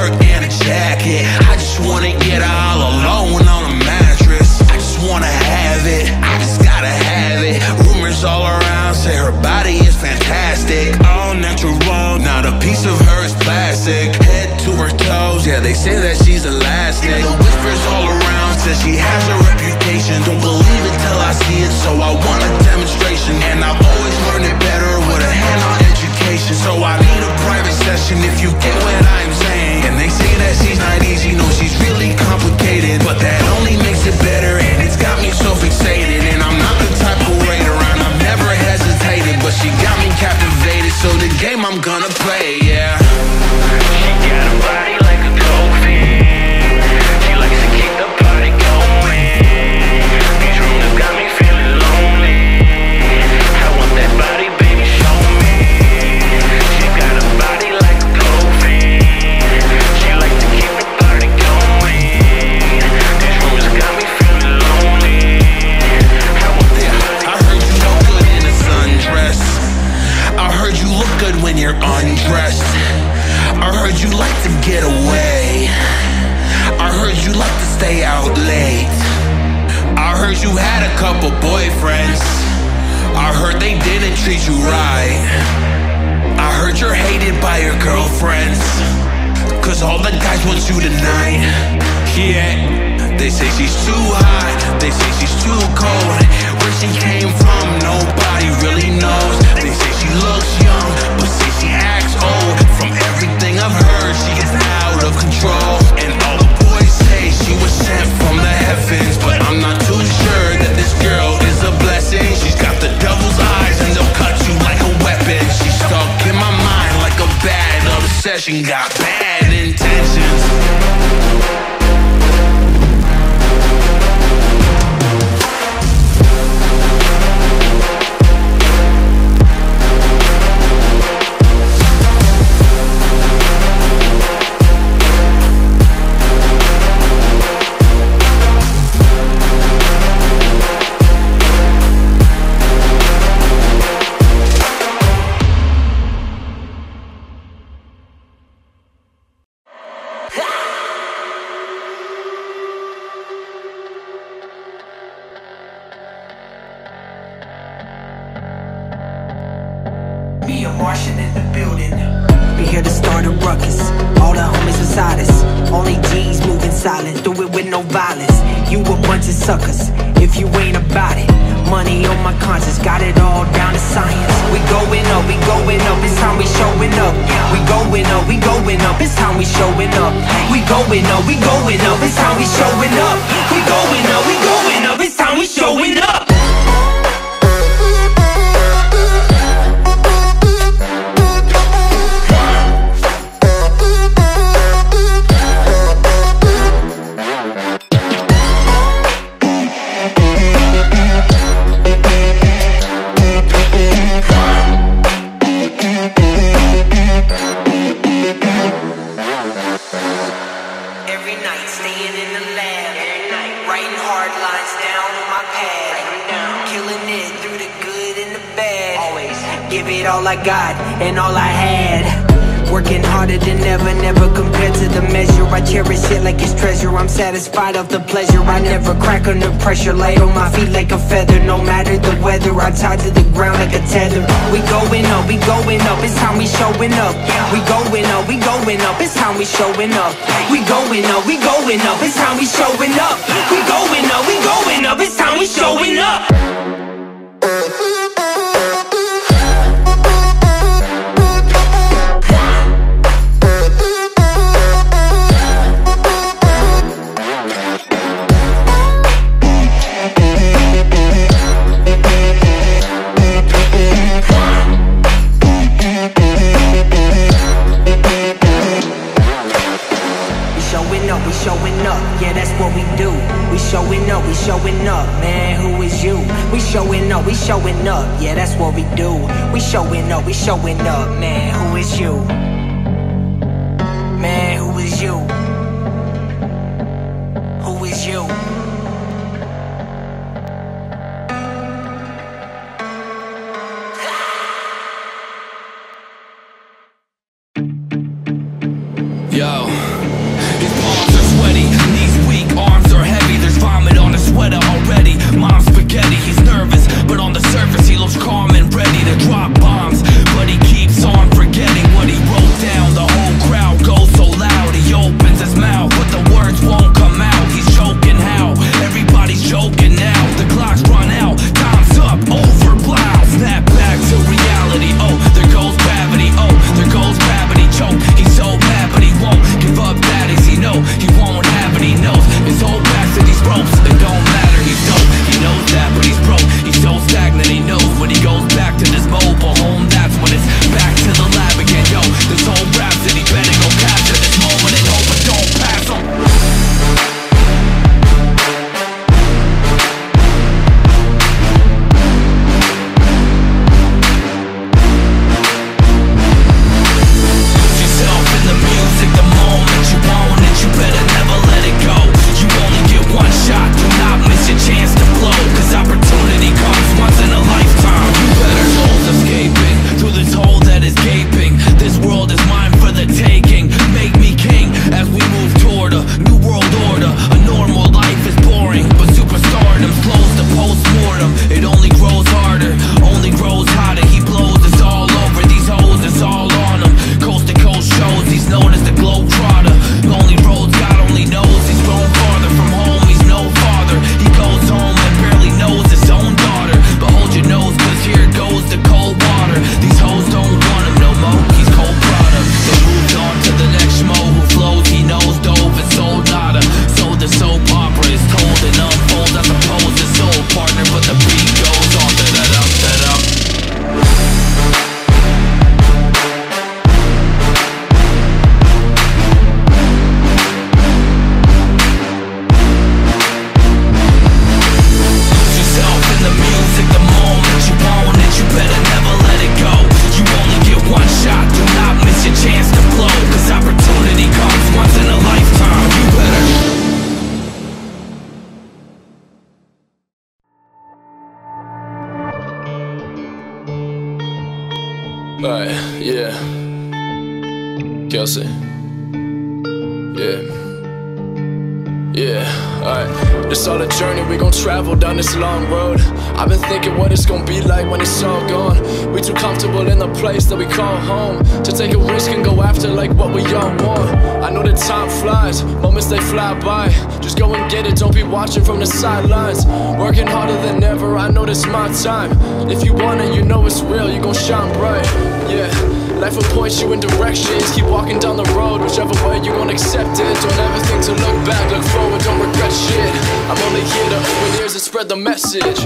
shirt and a jacket. I just wanna get all alone on a mattress. I just wanna have it, I just gotta have it. Rumors all around say her body is fantastic. All natural, not a piece of her is plastic. Head to her toes, yeah they say that you're hated by your girlfriends. Cause all the guys want you tonight. Yeah, they say she's too hot, they say she's too cold. Where she came from, nobody really knows. They say she looks young, but say she acts old. Obsession. Got bad all I got and all I had. Working harder than ever, never compared to the measure. I cherish it like it's treasure. I'm satisfied of the pleasure. I never crack under pressure. Light on my feet like a feather. No matter the weather, I'm tied to the ground like a tether. We going up, we going up. It's time we showing up. We going up, we going up. It's time we showing up. We going up, we going up. It's time we showing up. We going up, we going up. It's time we showing up. Showing up, man, who is you? We showing up, we showing up, yeah, that's what we do. We showing up, we showing up, man, who is you? Man, who is you? Sidelines. Working harder than ever, I know this my time. If you want it, you know it's real, you gon' shine bright. Yeah. Life will point you in directions. Keep walking down the road, whichever way you gon' accept it. Don't ever think to look back, look forward, don't regret shit. I'm only here to open ears and spread the message.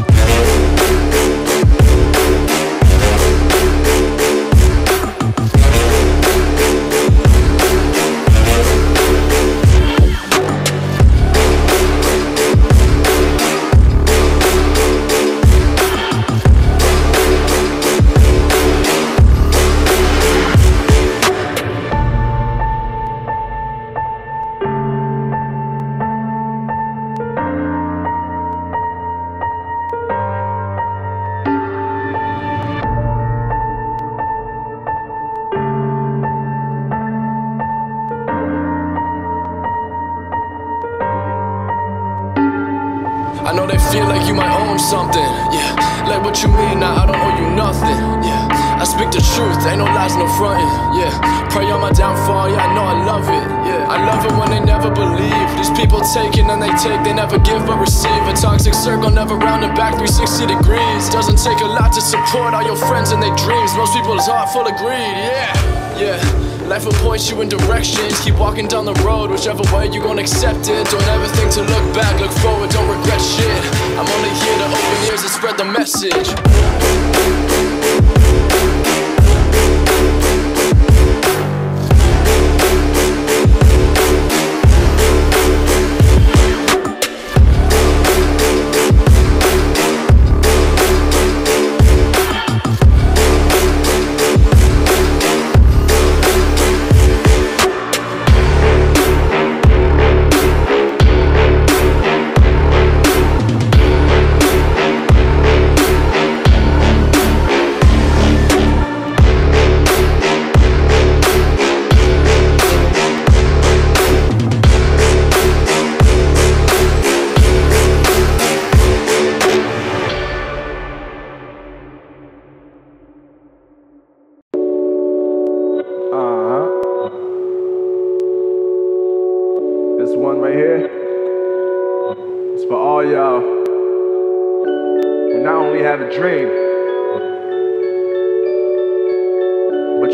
Most people's heart full of greed. Yeah, yeah. Life will point you in directions. Keep walking down the road, whichever way you gon' accept it. Don't ever think to look back, look forward, don't regret shit. I'm only here to open ears and spread the message.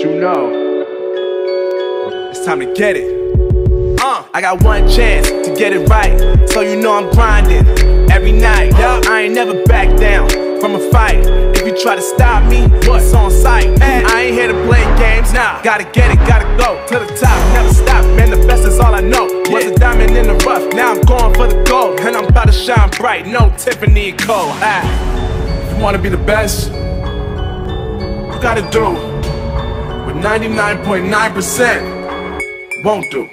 You know it's time to get it. Uh, I got one chance to get it right, so you know I'm grinding every night. Yeah, I ain't never back down from a fight. If you try to stop me, what's on sight. Man, I ain't here to play games. Nah, gotta get it, gotta go to the top, never stop. Man, the best is all I know. Was a diamond in the rough, now I'm going for the gold, and I'm about to shine bright. No Tiffany and Co. Ah, you wanna be the best, you gotta do what 99.9% won't do.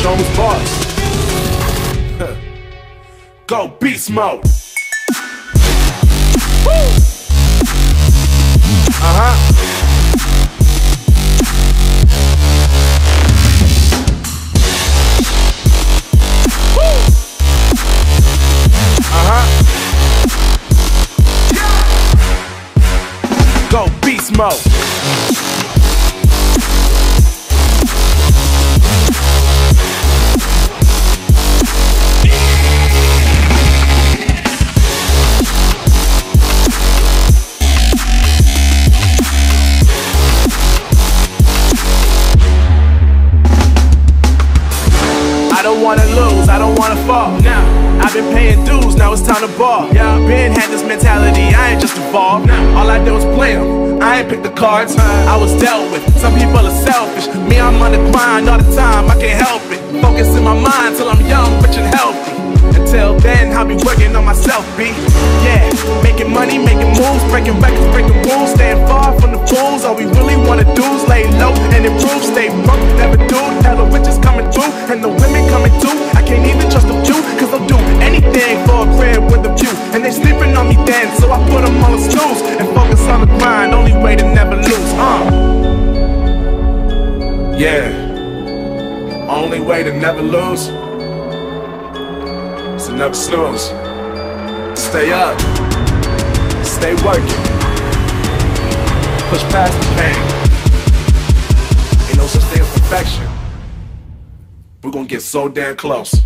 Show boss. *laughs* Go beast mode. Cards. snooze. Stay up, stay working, push past the pain. Ain't no such thing as perfection. We're gonna get so damn close.